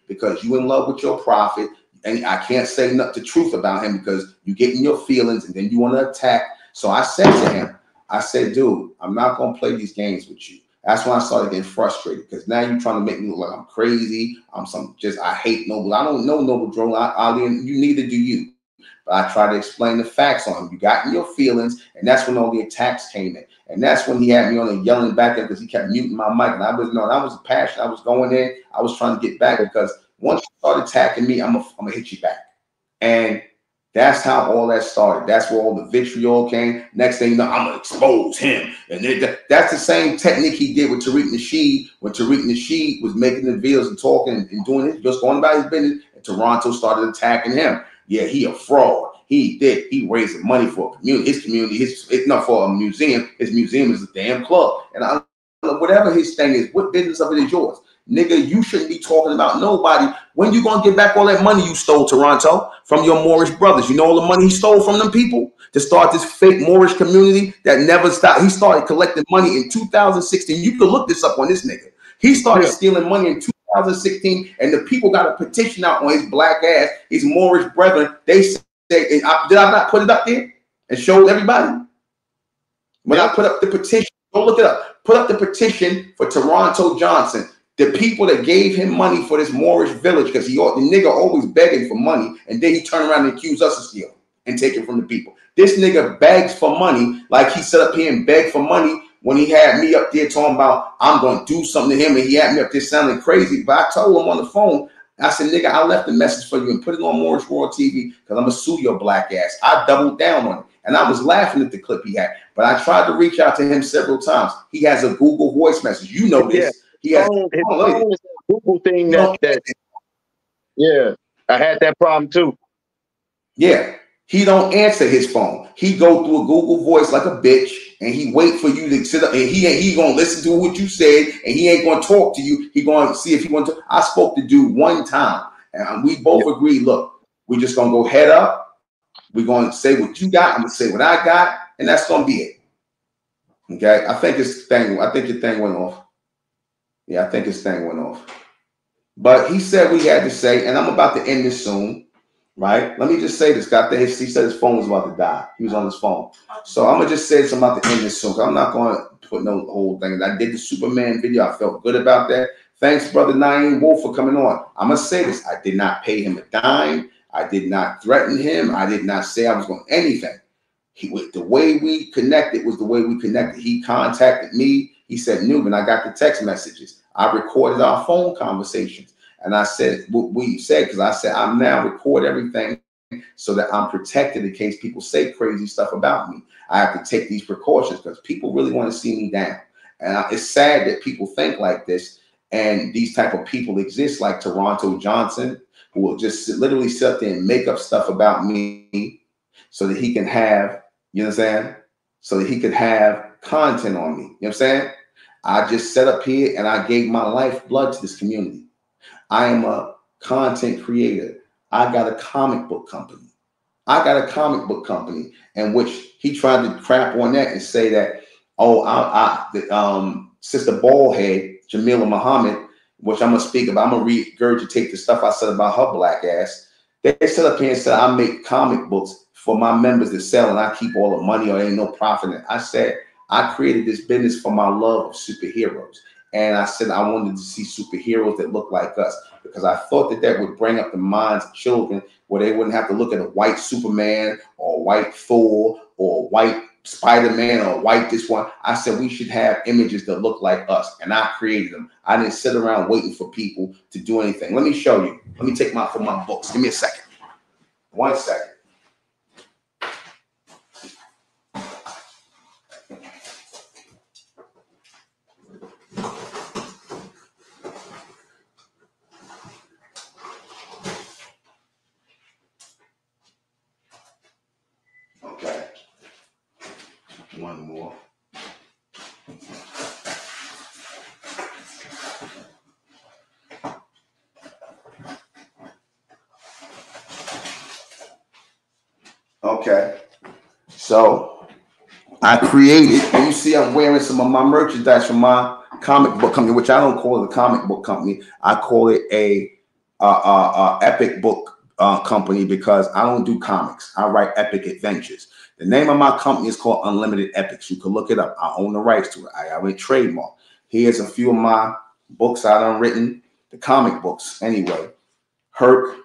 because you in love with your prophet. And I can't say not the truth about him because you get in your feelings and then you want to attack. So I said to him, I said, dude, I'm not gonna play these games with you. That's when I started getting frustrated because now you're trying to make me look like I'm crazy. I'm some just I hate Noble. I don't know Noble Drew Ali, and you neither do you. But I tried to explain the facts on him. You got in your feelings, and that's when all the attacks came in. And that's when he had me on and yelling back at because he kept muting my mic. And I was no, that was passion. I was going in. I was trying to get back because once you start attacking me, I'm gonna hit you back. And that's how all that started. That's where all the vitriol came. Next thing you know, I'm gonna expose him. And that- that's the same technique he did with Tariq Nasheed when Tariq Nasheed was making the videos and talking and doing it, just going about his business. And Toronto started attacking him. Yeah, he a fraud. He did. He raising money for a community. His community, his it's not for a museum. His museum is a damn club. And I whatever his thing is, what business of it is yours? Nigga, you shouldn't be talking about nobody. When you gonna get back all that money you stole, Toronto, from your Moorish brothers? You know all the money he stole from them people to start this fake Moorish community that never stopped. He started collecting money in 2016. You can look this up on this nigga. He started Yeah. stealing money in 2016, and the people got a petition out on his black ass, his Moorish brethren. They say, did I not put it up there and showed everybody? When I put up the petition, go look it up. Put up the petition for Toronto Johnson. The people that gave him money for this Moorish village, because he the nigga always begging for money, and then he turn around and accuse us of stealing and take it from the people. This nigga begs for money, like he set up here and begged for money when he had me up there talking about I'm gonna do something to him, and he had me up there sounding crazy. But I told him on the phone, I said, nigga, I left a message for you and put it on Moorish World TV because I'm gonna sue your black ass. I doubled down on it. And I was laughing at the clip he had, but I tried to reach out to him several times. He has a Google voice message. You know this. He has phone, his phone is that Google thing that, that yeah, I had that problem too. Yeah, he don't answer his phone. He go through a Google Voice like a bitch, and he wait for you to sit up, and he ain't he gonna listen to what you said, and he ain't gonna talk to you. He gonna see if he want to. I spoke to dude one time, and we both agreed. Look, we just gonna go head up. We're gonna say what you got. I'm gonna say what I got, and that's gonna be it. Okay, I think his thing. I think your thing went off. Yeah, I think his thing went off. But he said we had to say, and I'm about to end this soon right? Let me just say this. Got the he said his phone was about to die. He was on his phone. So I'm gonna just say this. I'm about to end this soon. I'm not gonna put no whole thing. I did the Superman video. I felt good about that. Thanks, brother Naeem Wolf, for coming on. I'm gonna say this. I did not pay him a dime. I did not threaten him. I did not say I was going to anything. He the way we connected was the way we connected. He contacted me. He said, Nuben, I got the text messages. I recorded our phone conversations. And I said what we said because I said I'm now record everything so that I'm protected in case people say crazy stuff about me. I have to take these precautions because people really want to see me down. And I, it's sad that people think like this, and these type of people exist, like Toronto Johnson, who will just literally sit there and make up stuff about me so that he can have, you know what I'm saying? So that he could have content on me. You know what I'm saying? I just set up here and I gave my life blood to this community. I am a content creator. I got a comic book company. I got a comic book company in which he tried to crap on that and say that, oh, I, I the, um, Sister Ballhead, Jamila Muhammad, which I'm gonna speak about, I'm gonna regurgitate the stuff I said about her black ass. They set up here and said I make comic books for my members to sell and I keep all the money or ain't no profit. it. I said I created this business for my love of superheroes. And I said I wanted to see superheroes that look like us because I thought that that would bring up the minds of children where they wouldn't have to look at a white Superman or white Thor or white Spider-Man or a white this one. I said we should have images that look like us, and I created them. I didn't sit around waiting for people to do anything. Let me show you. Let me take my from my books. Give me a second. One second. Okay. One more. Okay. So I created, and you see I'm wearing some of my merchandise from my comic book company, which I don't call it a comic book company. I call it a epic book uh, company because I don't do comics. I write epic adventures. The name of my company is called Unlimited Epics. You can look it up. I own the rights to it. I have a trademark. Here's a few of my books I done written, the comic books anyway. Herc,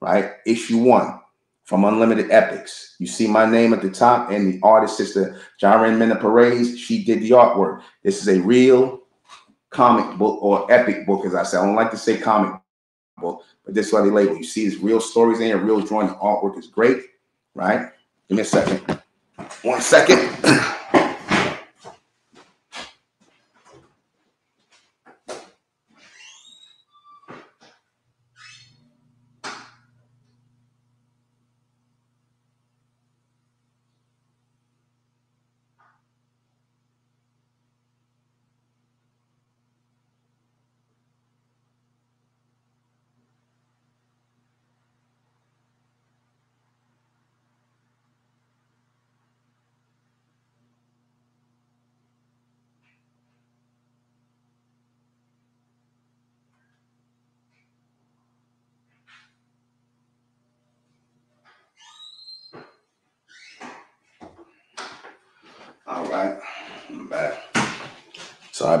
right? Issue one from Unlimited Epics. You see my name at the top, and the artist is the Jaren Mena Perez. She did the artwork. This is a real comic book or epic book, as I said. I don't like to say comic book, but this is what they label. You see, there's real stories in here, real drawing. The artwork is great, right? Give me a second. One second.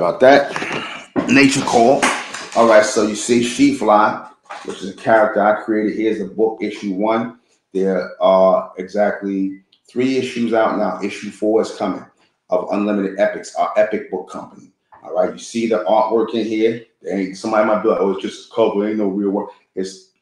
about that. Nature call. All right, so you see She Fly, which is a character I created. Here's the book, issue one. There are exactly three issues out now. Issue four is coming of Unlimited Epics, our epic book company. All right, you see the artwork in here. Ain't somebody might be like, oh, it's just a cover, ain't no real work. It's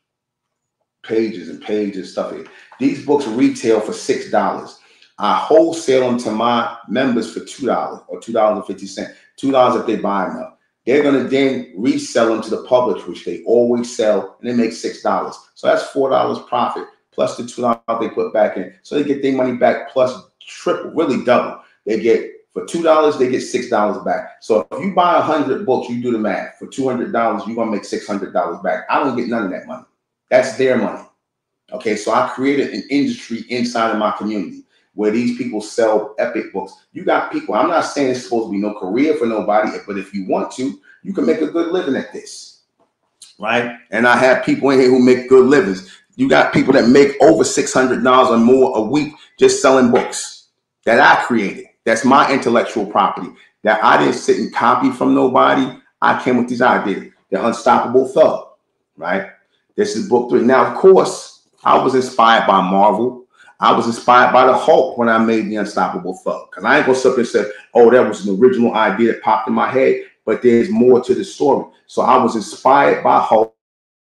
pages and pages stuff. These books retail for six dollars. I wholesale them to my members for two dollars or two dollars and fifty cents. Two dollars if they buy up. They're gonna then resell them to the public, which they always sell, and they make six dollars. So that's four dollars profit plus the two dollars they put back in. So they get their money back plus triple, really double. They get for two dollars, they get six dollars back. So if you buy a hundred books, you do the math. For two hundred dollars, you're gonna make six hundred dollars back. I don't get none of that money. That's their money. Okay, so I created an industry inside of my community where these people sell epic books. You got people. I'm not saying it's supposed to be no career for nobody, but if you want to, you can make a good living at this, right? And I have people in here who make good livings. You got people that make over six hundred dollars or more a week just selling books that I created. That's my intellectual property that I didn't sit and copy from nobody. I came with these ideas. The Unstoppable Thug, right? This is book three. Now, of course, I was inspired by Marvel. I was inspired by the Hulk when I made the Unstoppable Thug. Because I ain't gonna sit up and say, oh, that was an original idea that popped in my head, but there's more to the story. So I was inspired by Hulk,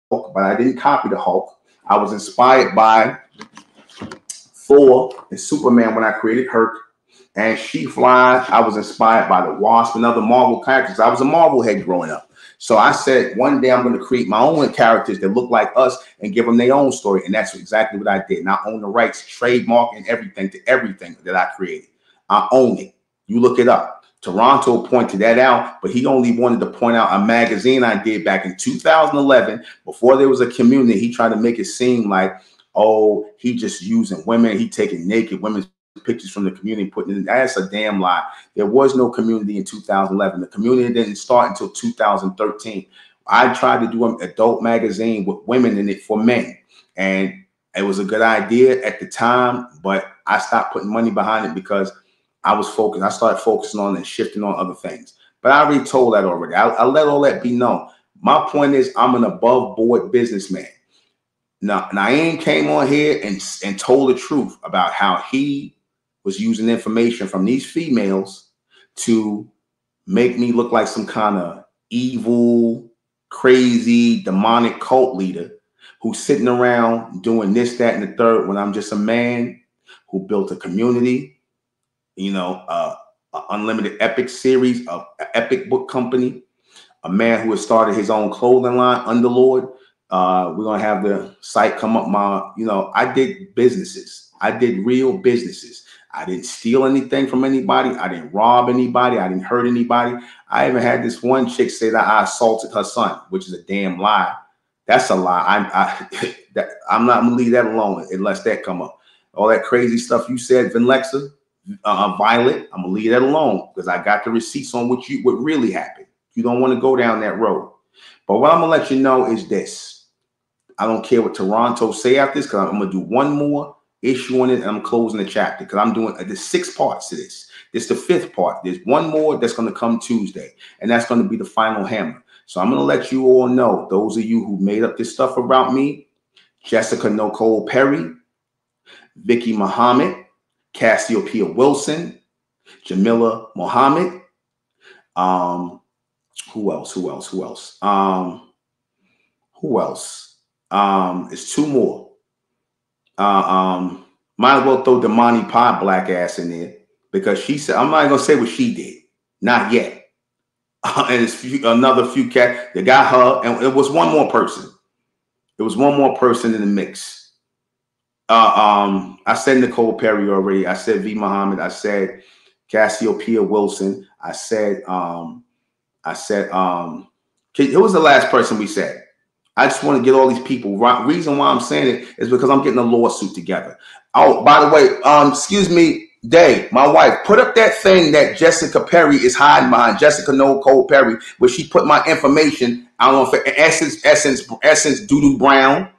but I didn't copy the Hulk. I was inspired by Thor and Superman when I created Herc. And She Fly, I was inspired by the Wasp and other Marvel characters. I was a Marvel head growing up. So I said, one day I'm going to create my own characters that look like us and give them their own story. And that's exactly what I did. And I own the rights, trademark, and everything to everything that I created. I own it. You look it up. Toronto pointed that out, but he only wanted to point out a magazine I did back in 2011 before there was a community. He tried to make it seem like, oh, he just using women, he taking naked women's pictures from the community, putting in. That's a damn lie. There was no community in 2011. The community didn't start until 2013. I tried to do an adult magazine with women in it for men, and it was a good idea at the time, but I stopped putting money behind it because I was focused. I started focusing on and shifting on other things. But I already told that already. I, I let all that be known. My point is, I'm an above board businessman. Now, Naeem came on here and, and told the truth about how he was using information from these females to make me look like some kind of evil, crazy, demonic cult leader who's sitting around doing this, that, and the third when I'm just a man who built a community, you know, uh, unlimited epic series, of epic book company, a man who has started his own clothing line, Underlord. Uh, we're gonna have the site come up. My, you know, I did businesses. I did real businesses. I didn't steal anything from anybody. I didn't rob anybody. I didn't hurt anybody. I even had this one chick say that I assaulted her son, which is a damn lie. That's a lie. I, I that, I'm not gonna leave that alone unless that come up. All that crazy stuff you said, Vinlexa, uh, Violet. I'm gonna leave that alone because I got the receipts on what you what really happened. You don't want to go down that road. But what I'm gonna let you know is this: I don't care what Toronto say after this because I'm gonna do one more issue on it and I'm closing the chapter because I'm doing uh, six parts to this. This the fifth part. There's one more that's going to come Tuesday, and that's going to be the final hammer. So I'm going to let you all know, those of you who made up this stuff about me, Jessica Nicole Perry, Vicky Muhammad, Cassiopeia Wilson, Jamila Mohammed. Um, who else? Who else? Who else? Um, who else? Um, it's two more. Uh, um, might as well throw the Damani Pie black ass in there because she said, I'm not gonna say what she did, not yet. and it's few, another few cat that got her, and it was one more person. It was one more person in the mix. Uh, um, I said Nicole Perry already. I said V Muhammad. I said Cassiopeia Wilson. I said um, I said um, who was the last person we said. I just want to get all these people. Right. Reason why I'm saying it is because I'm getting a lawsuit together. Oh, by the way, um, excuse me, Day, my wife, put up that thing that Jessica Perry is hiding behind. Jessica No Cole Perry, where she put my information. I don't know if Essence, Essence, Essence, Doodoo Brown,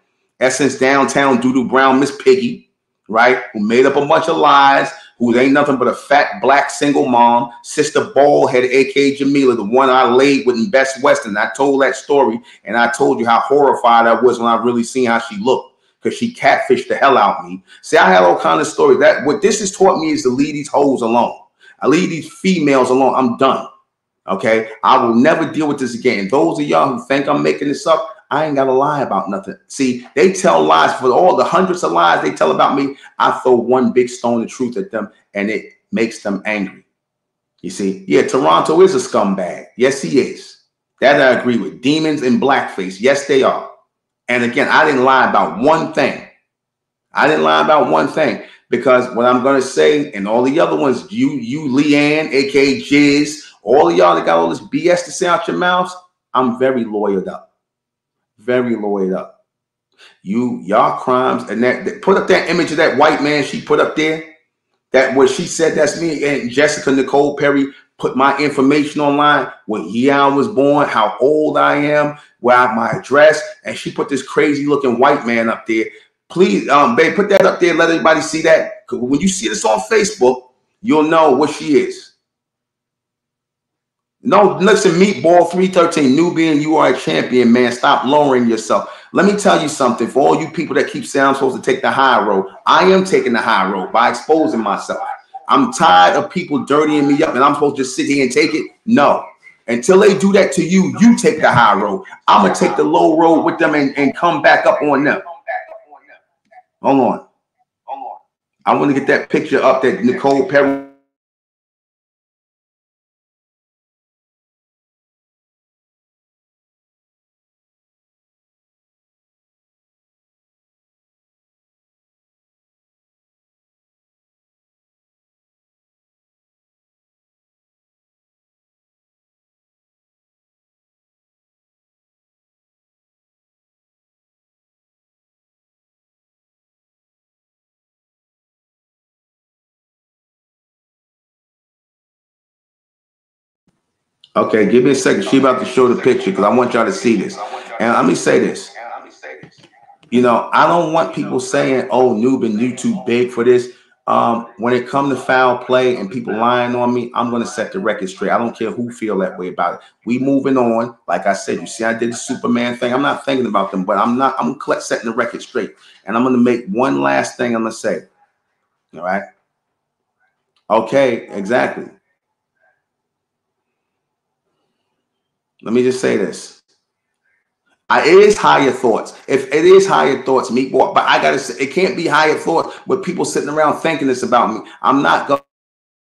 Essence Downtown, Doodoo Brown, Miss Piggy, right? Who made up a bunch of lies, who ain't nothing but a fat black single mom, sister bald head, aka Jamila, the one I laid with in Best Western. I told that story and I told you how horrified I was when I really seen how she looked because she catfished the hell out of me. See, I had all kind of stories. That what this has taught me is to leave these hoes alone. I leave these females alone. I'm done. Okay. I will never deal with this again. Those of y'all who think I'm making this up, I ain't got to lie about nothing. See, they tell lies for all the hundreds of lies they tell about me. I throw one big stone of truth at them and it makes them angry. You see, yeah, Toronto is a scumbag. Yes, he is. That I agree with. Demons in blackface. Yes, they are. And again, I didn't lie about one thing. I didn't lie about one thing because what I'm to say and all the other ones, you, you, Leanne, aka Jiz, all of y'all that got all this BS to say out your mouths, I'm very lawyered up very lawyered up. You, y'all crimes, and that, that- put up that image of that white man she put up there. That what she said, that's me. And Jessica Nicole Perry put my information online, what year I was born, how old I am, where I my address, and she put this crazy looking white man up there. Please, um, babe, put that up there. Let everybody see that. when you see this on Facebook, you'll know what she is. No, listen, Meatball 313, Nubian, you are a champion, man. Stop lowering yourself. Let me tell you something for all you people that keep saying I'm supposed to take the high road. I am taking the high road by exposing myself. I'm tired of people dirtying me up and I'm supposed to just sit here and take it. No. Until they do that to you, you take the high road. I'm going to take the low road with them and, and come back up on them. Hold on. I want to get that picture up that Nicole Perry Okay, give me a second. She about to show the picture because I want y'all to see this. And let me say this. You know, I don't want people saying, "Oh, Nuben, you too big for this." Um, when it come to foul play and people lying on me, I'm gonna set the record straight. I don't care who feel that way about it. We moving on. Like I said, you see, I did the Superman thing. I'm not thinking about them, but I'm not. I'm setting the record straight, and I'm gonna make one last thing. I'm gonna say. All right. Okay. Exactly. Let me just say this. I, it is higher thoughts. If it is higher thoughts, meatball, but I gotta say it can't be higher thoughts with people sitting around thinking this about me. I'm not gonna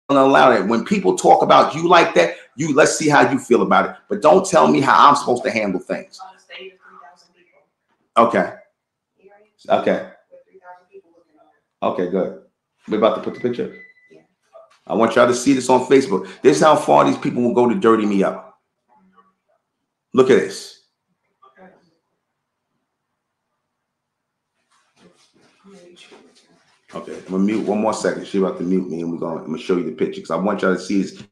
allow that. When people talk about you like that, you let's see how you feel about it. But don't tell me how I'm supposed to handle things. On the stage of 3,000 people. Okay. Okay. With 3,000 people looking on. Okay, good. We're about to put the picture. I want y'all to see this on Facebook. This is how far these people will go to dirty me up. Look at this. Okay, I'm gonna mute one more second. She about to mute me, and we're gonna I'm gonna show you the picture because I want y'all to see this.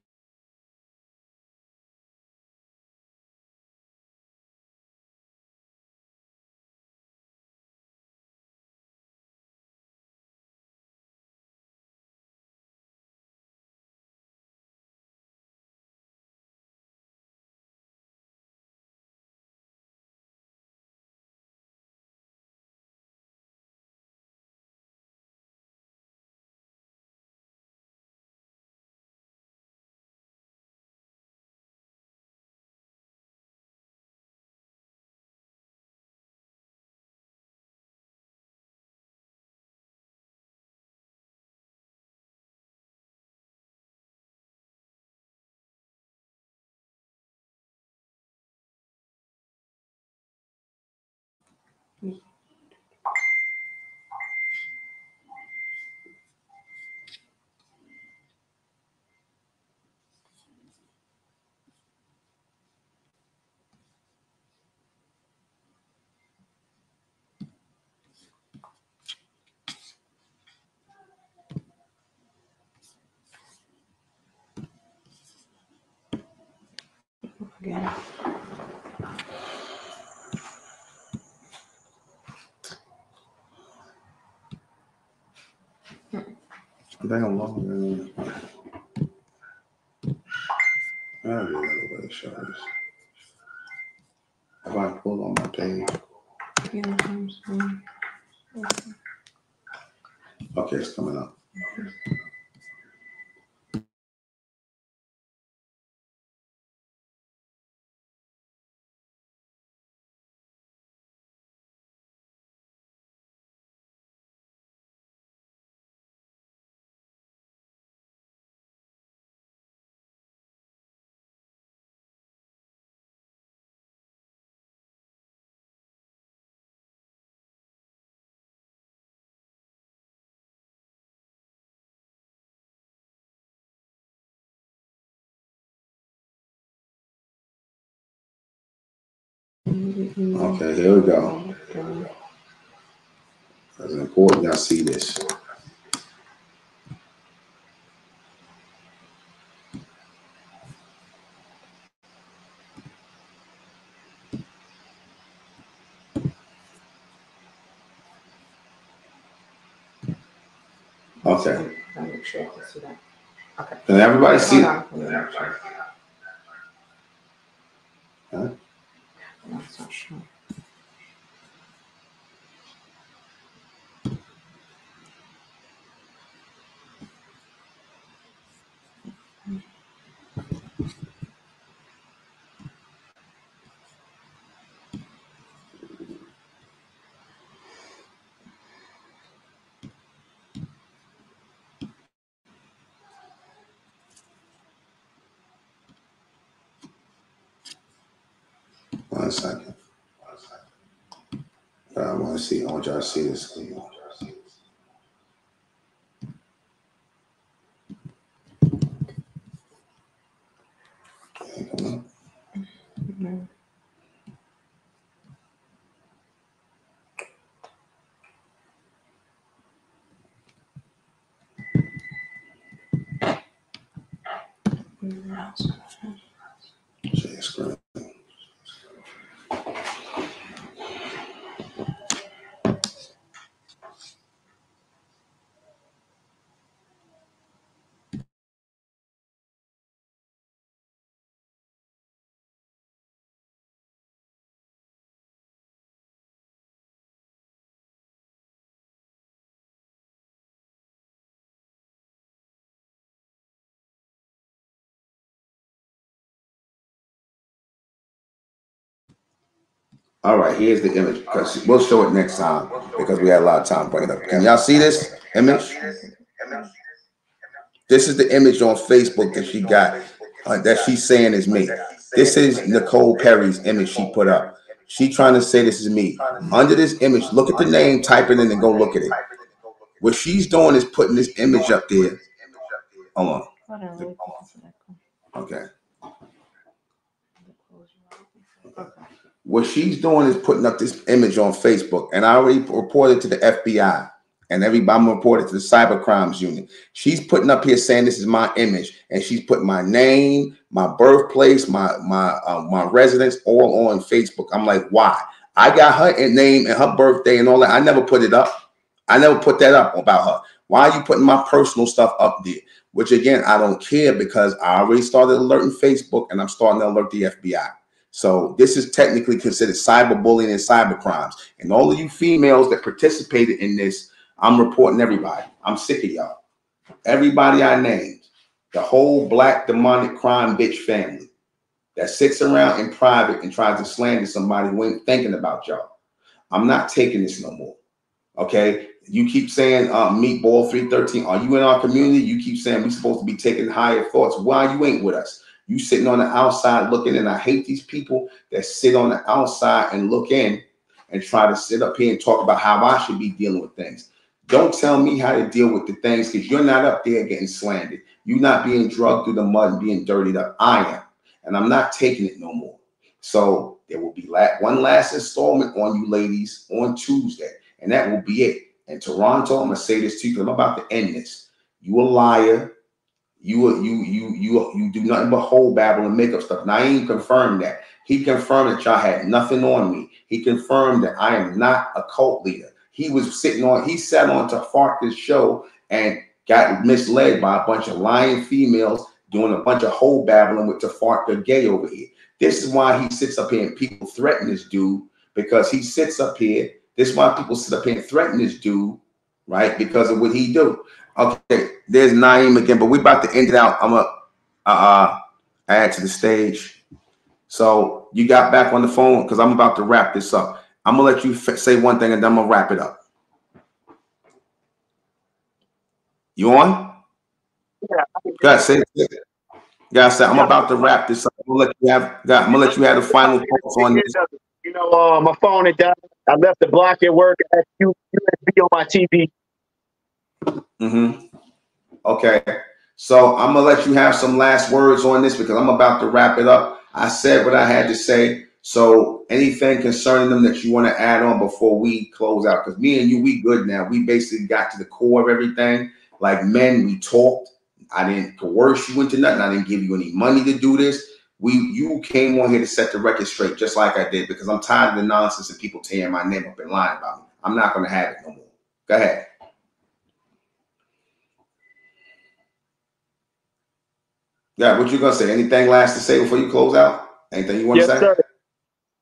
Again. Don't long. I don't know what it shows. If I pull on my page, okay, it's coming up. Okay, here we go. It's important y'all see this. Okay, I'll make sure I can see that. Okay. can everybody see? Hold on, let me make sure. Huh? No, it's not showing. One second. I want to see, I want y'all to see this on. Mhm. Share screen. All right, here's the image because we'll show it next time because we had a lot of time bringing it up. Can y'all see this image? This is the image on Facebook that she got uh, that she's saying is me. This is Nicole Perry's image she put up. She trying to say this is me. Under this image, look at the name, type it in, and go look at it. What she's doing is putting this image up there. Hold on. Hold on, let me put this in that Okay. corner. What she's doing is putting up this image on Facebook, and I already reported to the FBI, and everybody I'm reported to the cyber crimes unit. She's putting up here saying this is my image, and she's putting my name, my birthplace, my my uh, my residence all on Facebook. I'm like, why? I got her name and her birthday and all that. I never put it up. I never put that up about her. Why are you putting my personal stuff up there? Which again, I don't care because I already started alerting Facebook, and I'm starting to alert the FBI. So this is technically considered cyberbullying and cyber crimes. And all of you females that participated in this, I'm reporting everybody. I'm sick of y'all. Everybody I named, the whole black demonic crime bitch family that sits around in private and tries to slander somebody ain't thinking about y'all. I'm not taking this no more. Okay. You keep saying uh, meatball 313. Are you in our community? You keep saying we're supposed to be taking higher thoughts. Why you ain't with us? You sitting on the outside looking, and I hate these people that sit on the outside and look in and try to sit up here and talk about how I should be dealing with things. Don't tell me how to deal with the things because you're not up there getting slandered. You're not being drugged through the mud and being dirtied up. I am, and I'm not taking it no more. So there will be one last installment on you ladies on Tuesday, and that will be it. In Toronto, I'm gonna say this to you. 'cause I'm about to end this. You a liar. You you you you you do nothing but hold babble and make up stuff. Ain't confirmed that. He confirmed that y'all had nothing on me. He confirmed that I am not a cult leader. He was sitting on. He sat on to Farkas' show and got misled by a bunch of lying females doing a bunch of whole babbling with Tafarka Gay over here. This is why he sits up here and people threaten this dude because he sits up here. This is why people sit up here and threaten this dude, right? Because of what he do. Okay, there's Naeem again, but we're about to end it out. I'm gonna uh, uh add to the stage. So you got back on the phone because I'm about to wrap this up. I'm gonna let you f- say one thing and then I'm gonna wrap it up. You on? Yeah. God, say it. God, say I'm about to wrap this up. I'm gonna let you have. God, I'm gonna let you have the final thoughts on this. You know, uh, my phone had died. I left the block at work. I had USB on my TV. Mm-hmm. Okay. So I'm gonna let you have some last words on this because I'm about to wrap it up. I said what I had to say. So anything concerning them that you want to add on before we close out? Because me and you, we good now. We basically got to the core of everything. Like men, we talked. I didn't coerce you into nothing. I didn't give you any money to do this. We you came on here to set the record straight, just like I did, because I'm tired of the nonsense and people tearing my name up and lying about me. I'm not gonna have it no more. Go ahead. Yeah, what you gonna say? Anything last to say before you close out? Anything you want Yes, to say? sir.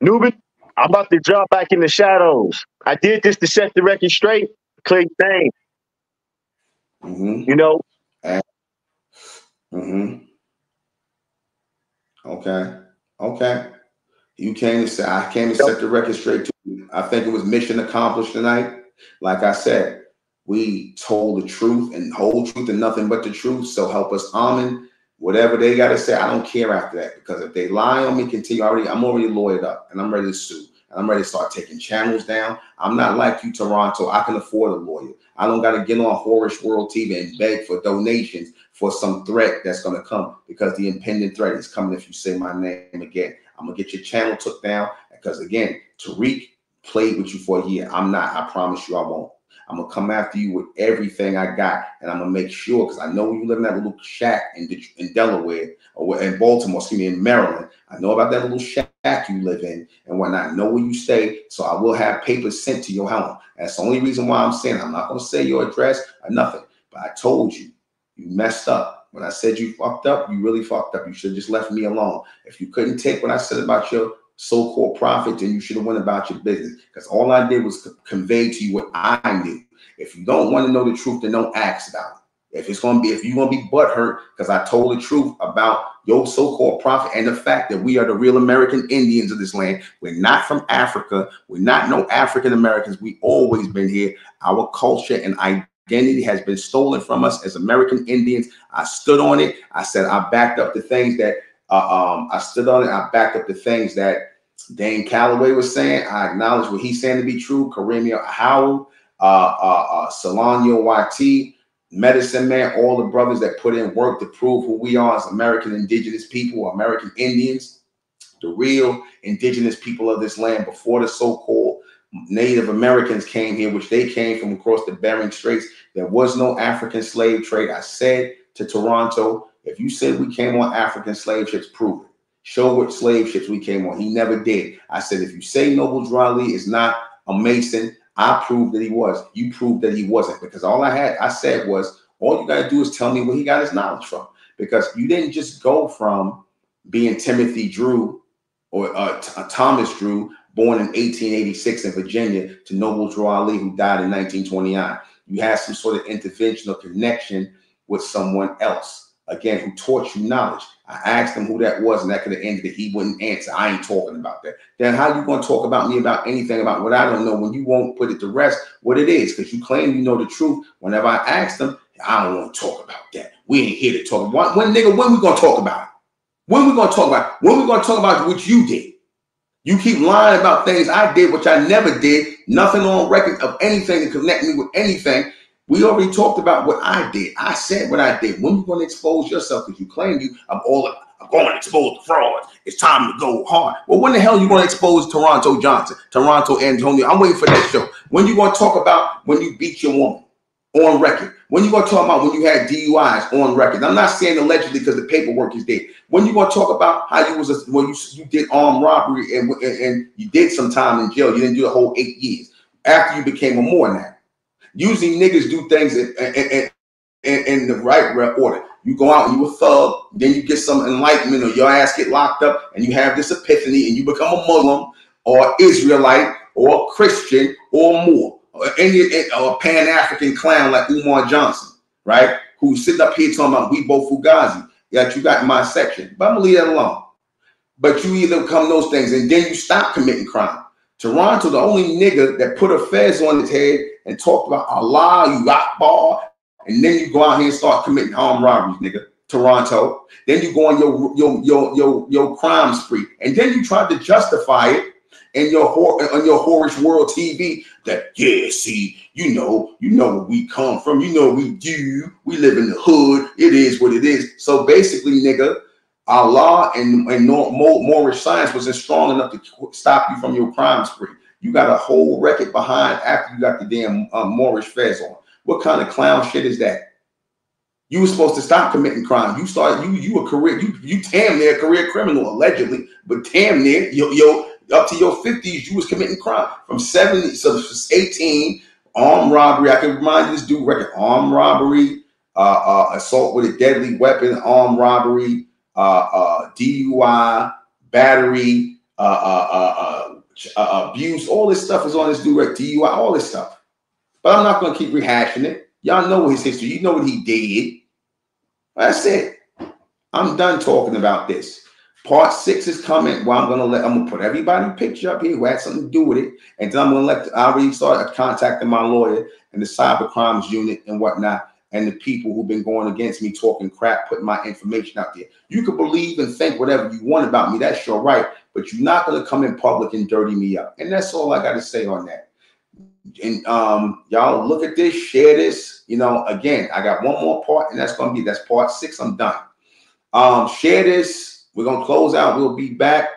Nuben, I'm about to drop back in the shadows. I did this to set the record straight. Clear thing, Mm-hmm. you know. Mm-hmm. Okay. Okay. You came to say I came to set the record straight too. I think it was mission accomplished tonight. Like I said, we told the truth and whole truth and nothing but the truth. So help us, Amen. Whatever they gotta say, I don't care after that. Because if they lie on me, continue already, I'm already lawyered up and I'm ready to sue. And I'm ready to start taking channels down. I'm not like you, Toronto. I can afford a lawyer. I don't gotta get on Horish World TV and beg for donations for some threat that's gonna come because the impending threat is coming if you say my name again. I'm gonna get your channel took down because again, Tariq played with you for a year. I'm not. I promise you, I won't. I'm gonna come after you with everything I got, and I'm gonna make sure because I know you live in that little shack in in Delaware or in Baltimore, excuse me, in Maryland. I know about that little shack you live in and whatnot. I know where you stay, so I will have papers sent to your home. That's the only reason why I'm saying I'm not gonna say your address or nothing. But I told you, you messed up. When I said you fucked up, you really fucked up. You should have just left me alone. If you couldn't take what I said about your so-called prophet, then you should have went about your business. Because all I did was co- convey to you what I knew. If you don't want to know the truth, then don't ask about it. If it's gonna be, if you're gonna be butthurt, because I told the truth about your so-called prophet and the fact that we are the real American Indians of this land. We're not from Africa. We're not no African Americans. We always been here. Our culture and identity has been stolen from us as American Indians. I stood on it. I said I backed up the things that uh, um, I stood on it. I backed up the things that Dane Calloway was saying. I acknowledge what he's saying to be true. Kareem Howell, uh, uh, uh, Solanio YT, Medicine Man, all the brothers that put in work to prove who we are as American indigenous people, American Indians, the real indigenous people of this land before the so-called Native Americans came here, which they came from across the Bering Straits. There was no African slave trade. I said to Toronto, if you said we came on African slave ships, prove it. Show what slave ships we came on. He never did. I said, if you say Noble Drew Ali is not a Mason, I proved that he was. You proved that he wasn't. Because all I had, I said was, all you got to do is tell me where he got his knowledge from. Because you didn't just go from being Timothy Drew or uh, uh, Thomas Drew, born in 1886 in Virginia, to Noble Drew Ali, who died in 1929. You had some sort of interventional connection with someone else, again, who taught you knowledge. I asked him who that was, and that could have ended it. He wouldn't answer. I ain't talking about that. Then how you going to talk about me about anything about what I don't know when you won't put it to rest what it is? Because you claim you know the truth. Whenever I asked him, I don't want to talk about that. We ain't here to talk about when nigga, when we gonna talk about it? When we gonna talk about it? When we gonna talk about what you did? You keep lying about things I did, which I never did. Nothing on record of anything to connect me with anything. We already talked about what I did. I said what I did. When you going to expose yourself? Because you claim you, I'm all, I'm going to expose the fraud. It's time to go hard. Well, when the hell you going to expose Toronto Johnson, Toronto Antonio? I'm waiting for that show. When you going to talk about when you beat your woman on record? When you going to talk about when you had DUIs on record? I'm not saying allegedly because the paperwork is there. When you going to talk about how you was a, when you you did armed robbery and, and and you did some time in jail? You didn't do the whole eight years after you became a more now. Usually niggas do things and, and, in, in the right order. You go out and you a thug, then you get some enlightenment, or your ass get locked up, and you have this epiphany, and you become a Muslim or Israelite or Christian or more, or any eh, or Pan African clown like Umar Johnson, right? Who sitting up here talking about we both Fugazi that you got in my section, but I'm gonna leave that alone. But you either become those things, and then you stop committing crime. Toronto, the only nigga that put a fez on his head and talk about Allah, you Akbar, and then you go out here and start committing armed robberies, nigga. Toronto. Then you go on your your your your your crime spree, and then you try to justify it in your on your Horish World TV that yeah, see, you know, you know where we come from, you know we do, we live in the hood. It is what it is. So basically, nigga, Allah and and Moorish science wasn't strong enough to stop you from your crime spree. You got a whole record behind after you got the damn um, Moorish fez on. What kind of clown shit is that? You were supposed to stop committing crime. You started. You you a career. You you damn near a career criminal allegedly, but damn near yo yo up to your fifties you was committing crime from seventy so eighteen armed robbery. I can remind you this dude record armed robbery, uh, uh, assault with a deadly weapon, armed robbery, uh, uh, DUI, battery, uh, abuse. All this stuff is on this dude record. DUI, all this stuff. But I'm not going to keep rehashing it. Y'all know his history. You know what he did. That's it. I'm done talking about this. Part six is coming. Well, I'm gonna let I'm gonna put everybody picture up here who had something to do with it, and then I'm gonna let I already started contacting my lawyer and the cyber crimes unit and whatnot, and the people who've been going against me, talking crap, putting my information out there. You can believe and think whatever you want about me. That's your right, but you're not gonna come in public and dirty me up. And that's all I got to say on that. And um y'all look at this share this you know again i got one more part and that's gonna be that's part six i'm done. Um share this we're gonna close out we'll be back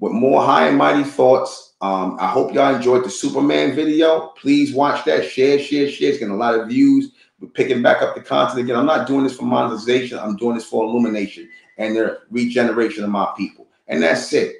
with more high and mighty thoughts. Um i hope y'all enjoyed the superman video. Please watch that share share share it's getting a lot of views. We're picking back up the content again. I'm not doing this for monetization i'm doing this for illumination and the regeneration of my people. And that's it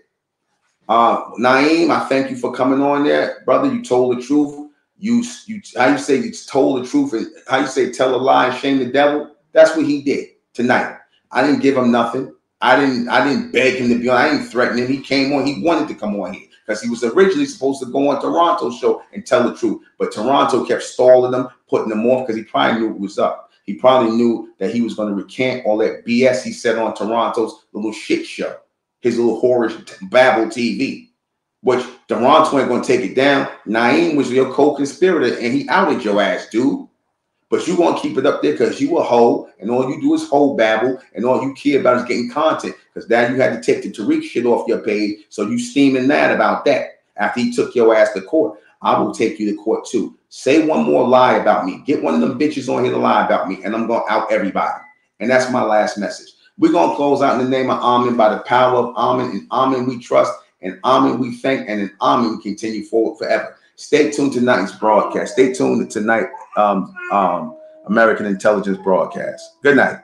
uh, Naeem, I thank you for coming on there, brother. You told the truth. You, you, how you say you told the truth, and how you say tell a lie and shame the devil. That's what he did tonight. I didn't give him nothing. I didn't, I didn't beg him to be on. I didn't threaten him. He came on. He wanted to come on here because he was originally supposed to go on Toronto's show and tell the truth, but Toronto kept stalling him, putting him off because he probably knew it was up. He probably knew that he was going to recant all that BS he said on Toronto's little shit show his little horish babble TV, which Toronto ain't gonna take it down. Naeem was your co-conspirator and he outed your ass, dude. But you gonna keep it up there because you a hoe, and all you do is hoe babble, and all you care about is getting content. Because now you had to take the Tariq shit off your page, so you steaming mad about that after he took your ass to court. I will take you to court too. Say one more lie about me. Get one of them bitches on here to lie about me, and I'm gonna out everybody. And that's my last message. We're going to close out in the name of Amen by the power of Amen. And Amen we trust, and Amen we thank, and in Amen we continue forward forever. Stay tuned to tonight's broadcast. Stay tuned to tonight, um, um, American Intelligence broadcast. Good night.